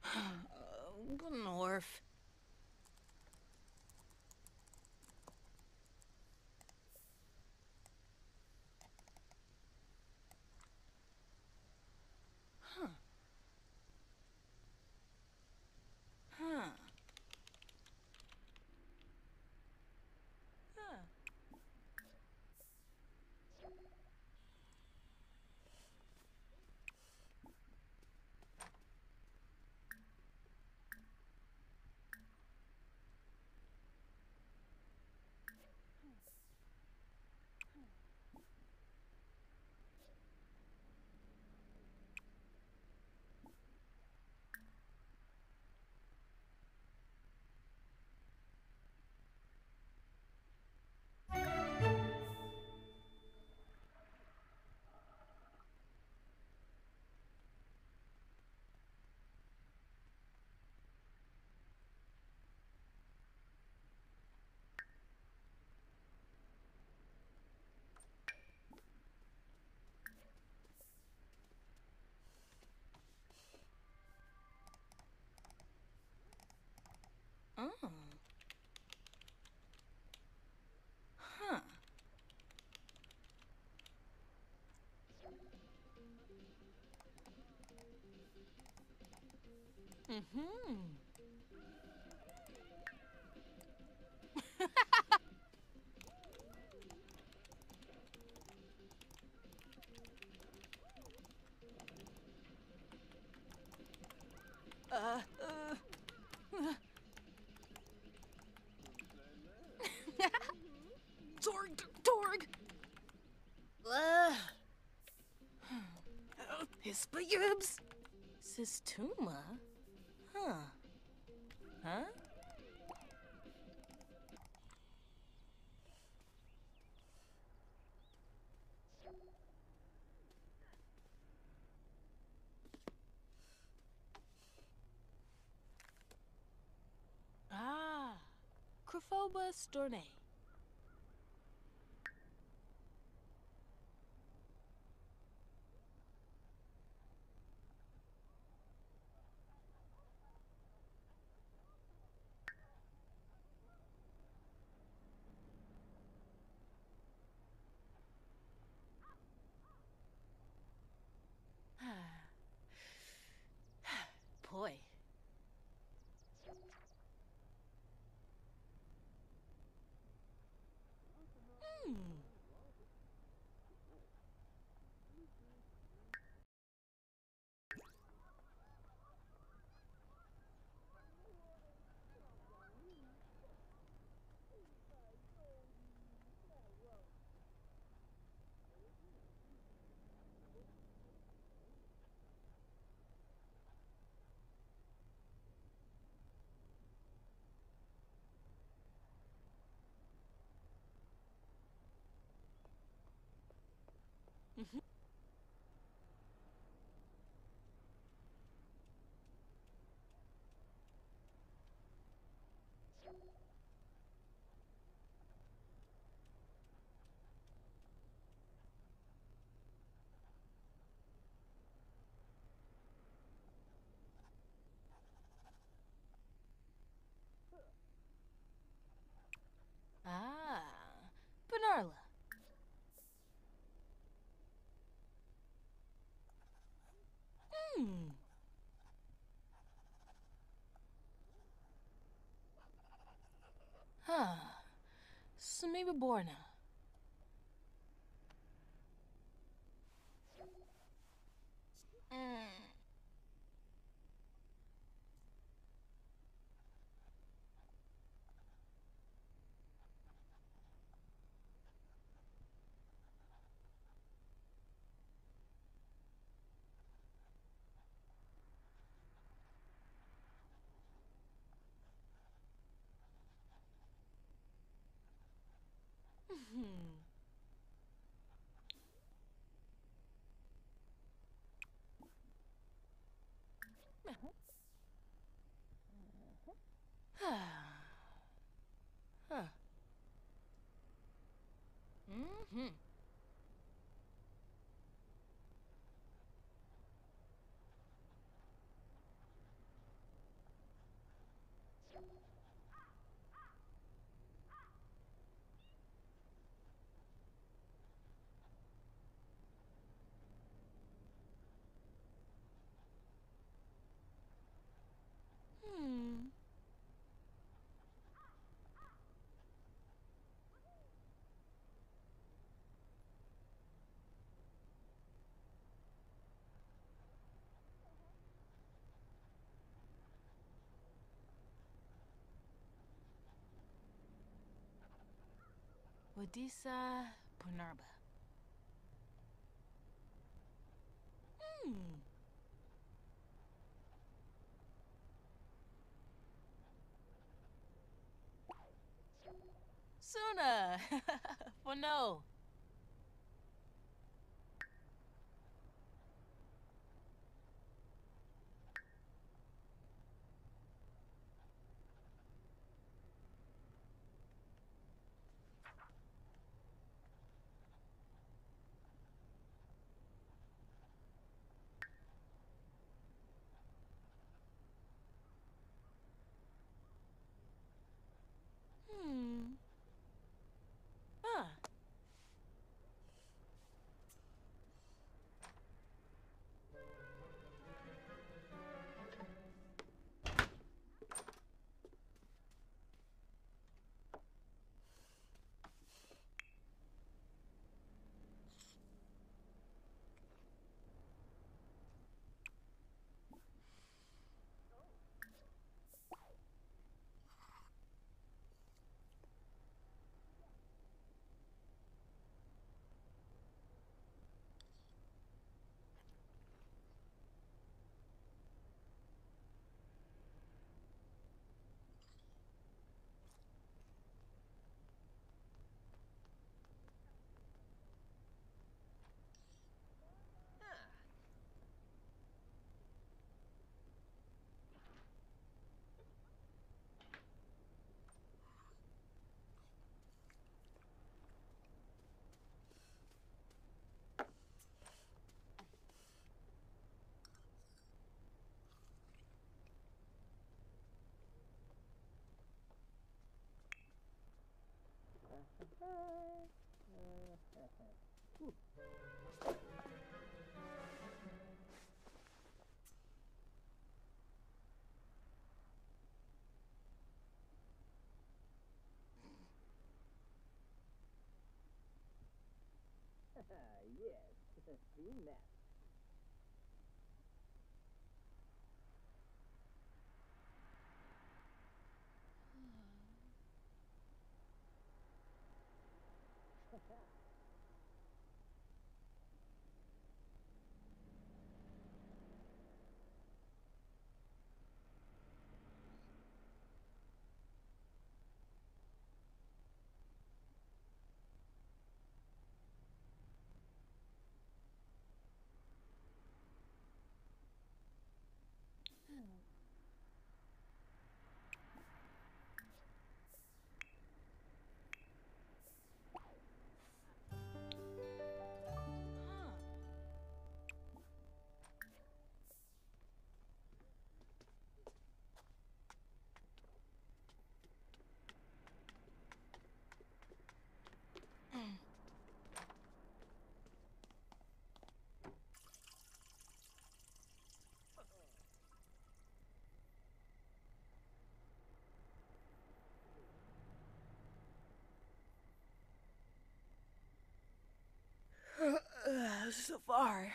Uh, Gnorf. Huh. Huh. Huh. Oh. Huh. Mm-hmm. uh, uh. Torg, Torg! Uh, Hispayubs? Sistuma? Huh. Huh? Ah, Crophobus dorne. Samiba Borna. Mm. Hmm. huh. Mm-hmm. Hmm. Odisa Punarba. Hmm. Suna! For no. Hmm. Ah. yes, seen that. So far.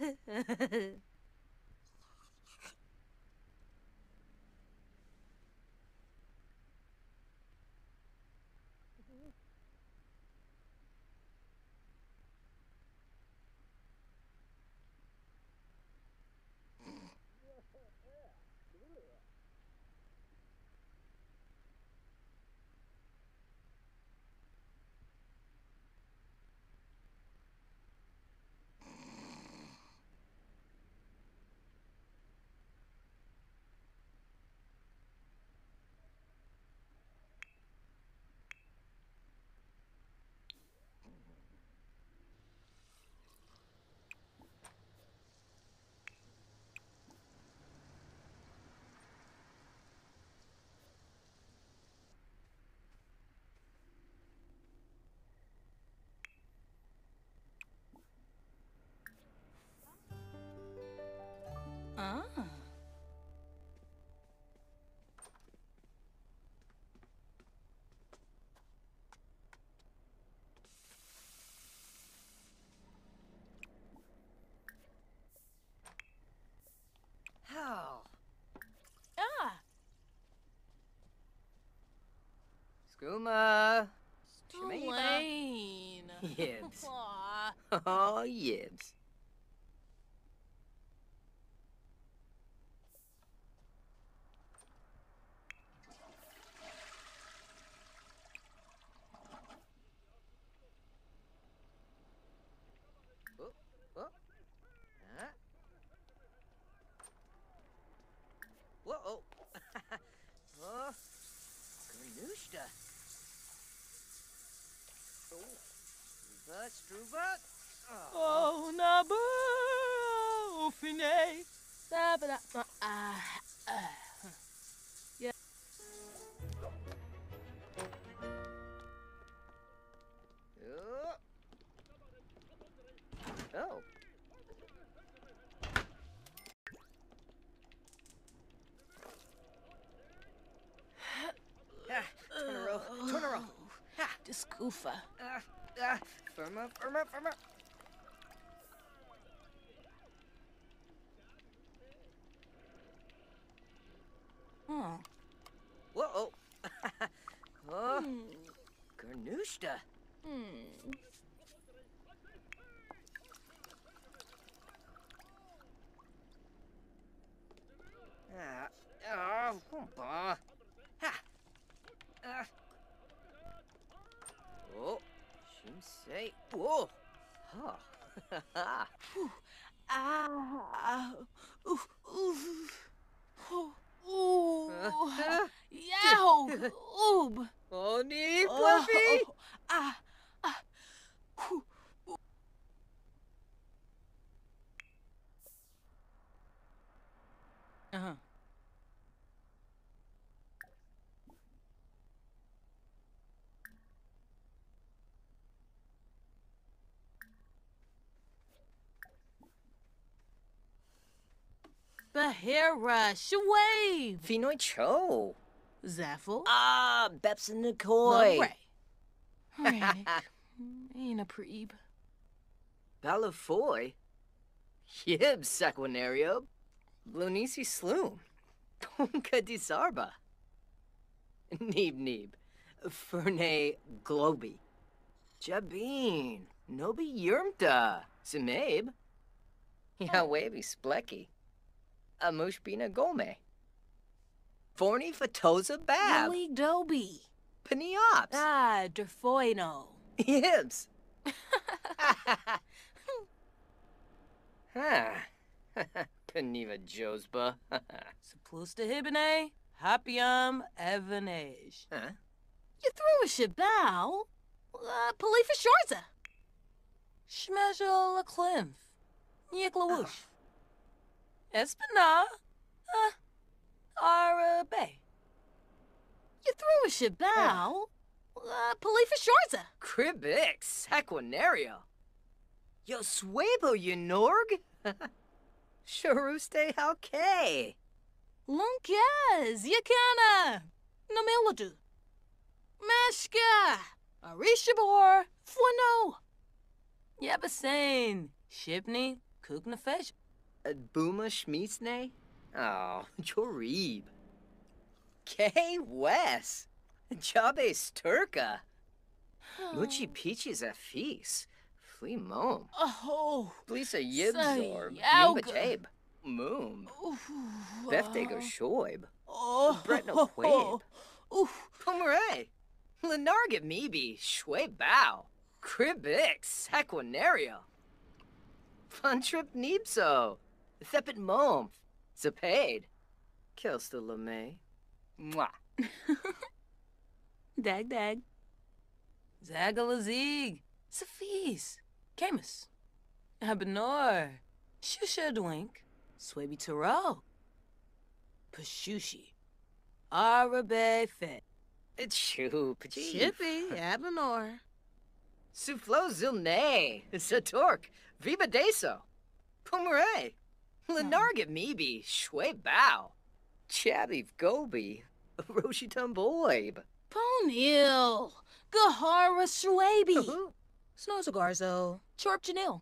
Ah. How? Ah, Shmeva. Tulane. Yibs. Aw. Oh, yibs. Oh, oh. Huh? Whoa. oh. Ganushta. Oh. Struva, Struva. Oh. Oh, Nabu, Fine. Da, ba, da, ba, ah, ah. Oh. Oh. Ah, turn a row, turn a row. Ah, Discoofa. ah, ah, firmer, firmer, firmer. Oh, Hmm. Garnushta. Hmm. Ah, ah, bah. Ha. Ah. Oh, Shinsei. Whoa. Oh. Ha. Ah. Ooh. Ooh. Ooh. Ooh. Yow. Oob. Oni, Oh, Fluffy. Ah. Ah. Whew. Uh-huh. Bahira, Shawave, Finoi Cho. Zaffle, Ah, Bepson Nikoi. Ray. Ain't a preeb. Balafoy. Yib Sequinario. Blunisi Sloom. Tonka di Sarba. Neeb Neeb. Ferne Globy. Jabin. Nobi Yurmta. Simabe. Yawebi Splecky. Amushbina Gome. Forny Fatoza Bab. Lily Doby. Paniops. Ah, Derfoino. Yibs. Ah. Paniva Josba. To Hibine, Hapium, Evanage. huh? You threw a shabao. Uh, Palifa Shorza. Shmezhel a Klimf. Yiklawoosh. Espina. Uh, Ara Bay. You threw a shabao. Uh, Palifa Shorza. Cribix, Equinario. Yo suebo norg Sharuste Halke. Lunkez, Yakana. Namiladu. Meshka. Arishabor. Fwano. Yabasane. Shibney. Kugnafesh. Buma Schmiesne? Oh, Jorib. K Wes. Jabe Sturka. Muchi Peaches Afis. Flea Mom. Oh. Blisa Yibzorb. Sayauga. Nimba Jabe. Moom. Beftego Shoib. Oh. Bretno Quabe. Oof. Pomeray. Lenarget Meebe. Shwe Bow. Cribix. Equinario. Fun Trip Neepso. Thepit Mom. Zapade. Kelsta LeMay. Mwah. Dag dag. Zagalazig. Safis. Camus. Abenor. Shusha Dwink. Swaby Taro. Pashushi. Arabe Fet. It's Shoo. Pajee. Shippy. Abenor. Soufflo Zilne. Satork. Viva Deso. Pomeray. Lenarget Meebe. Shwe Bow. Chabby Gobi. Roshitum Boyb. Ponil. Gahara Shwaby. Snozagarzo. Chorp Janil.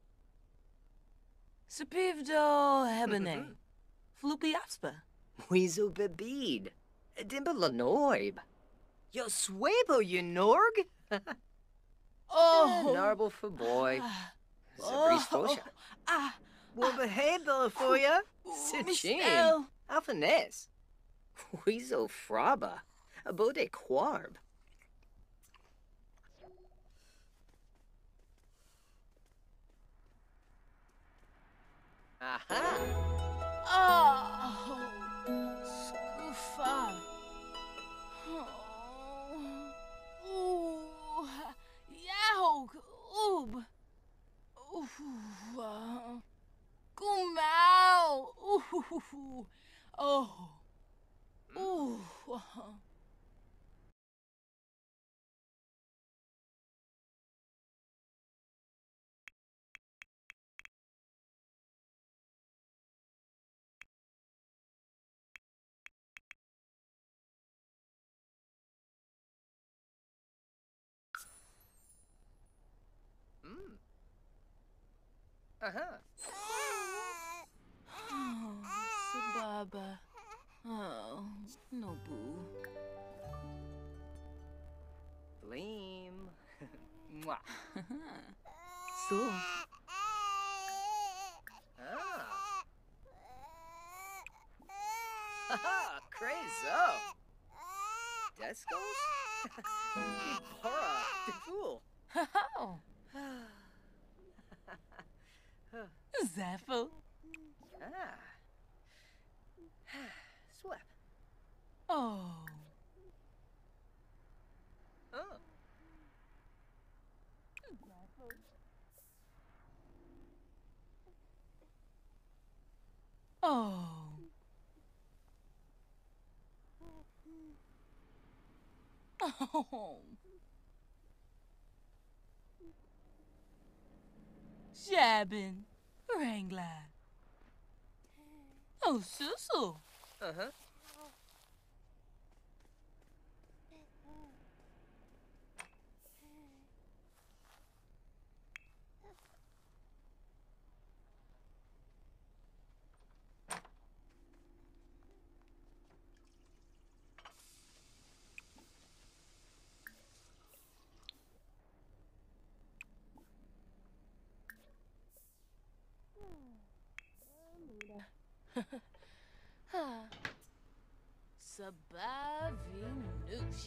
Sapivdo Hebene. Floopy Apspa. Weasel Bebede. Dimba Lanoib. Yo Swabo Yorg? Oh. Narble for boy. Oh. Zabris Fosha. Ah. Well behave Bella for ya. Sichin. Michelle. Alphanes. Weasel Fraba. Abode Quarb. Aha. Oh. Scoofa. Oh. Ooh. Yaug. Oob. Ooh. uh, Gumau. Ooh. Oh. Ooh. Mm. Uh-huh. Oh, Sababa. Oh, no boo. So, Ah. Haha, crazo. Descos? Depora, the fool. oh, Zaffo. Ah. Swap. Oh, Oh. oh. Oh. Jabin, Wrangler. Oh, Susu. Uh-huh. Sabavinoosh.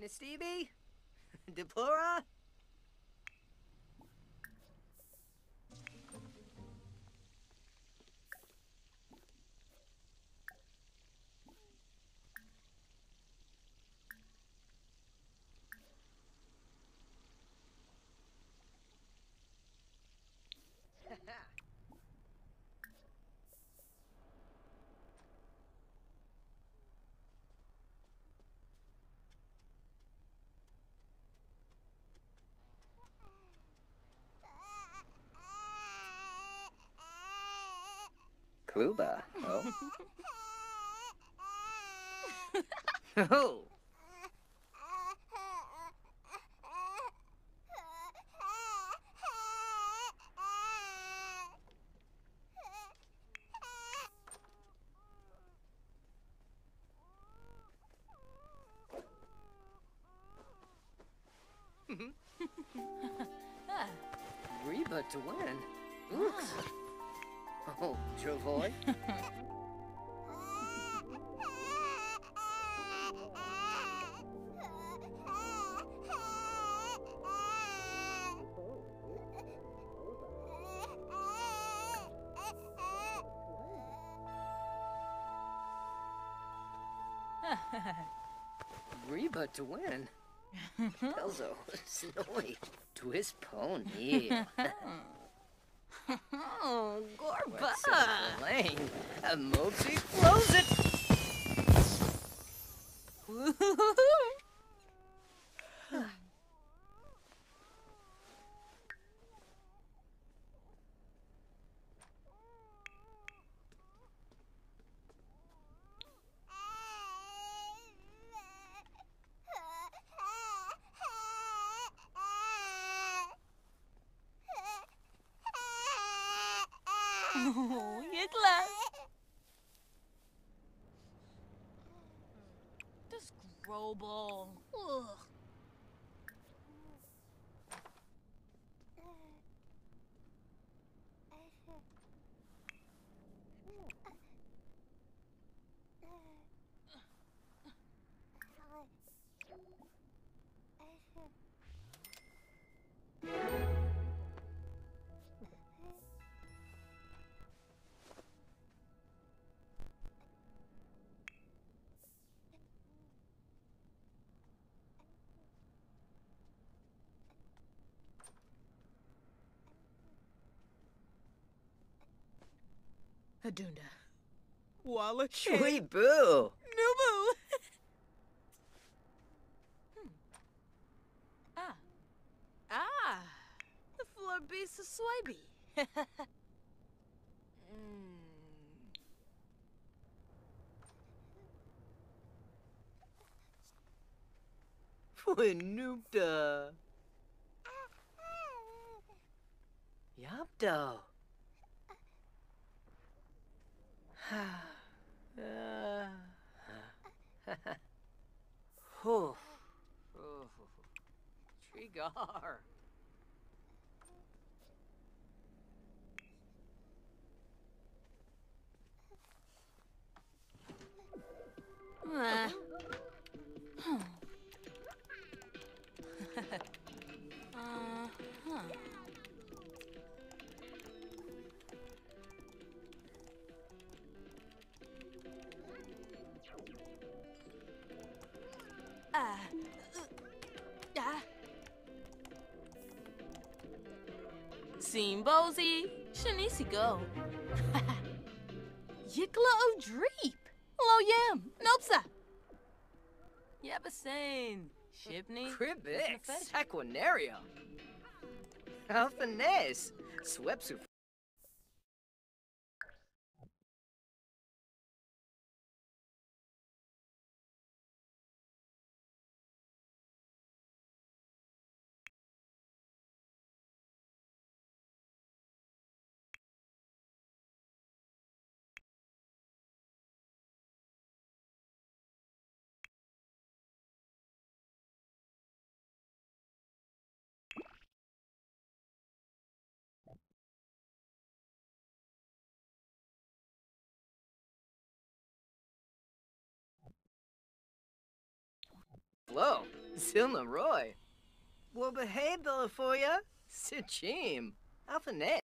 Nistibi? Deplora? Kluba. Oh. oh. Reba to win. Elzo, Snowy, twist pony. Oh, Gorba. Lane, a multi close it. adobo. Hadunda. Walla Sweet boo. Nubu. Ah, Ah, the floor beast of Swaby. mm. Winupta. Yapto. uh, Whew. Oh, Trigar. Uh, uh-huh. Ah. Ah. Simbozy, Shanisi go. Yikla O'Dreep. Hello, Yam. Nopsa. Yabasane. Shipney. Cribix. Equinaria. Alphanese. Swepsu. Flo. Zilna Roy. Well, behave, Bellafoya. Sichim. Alphanese.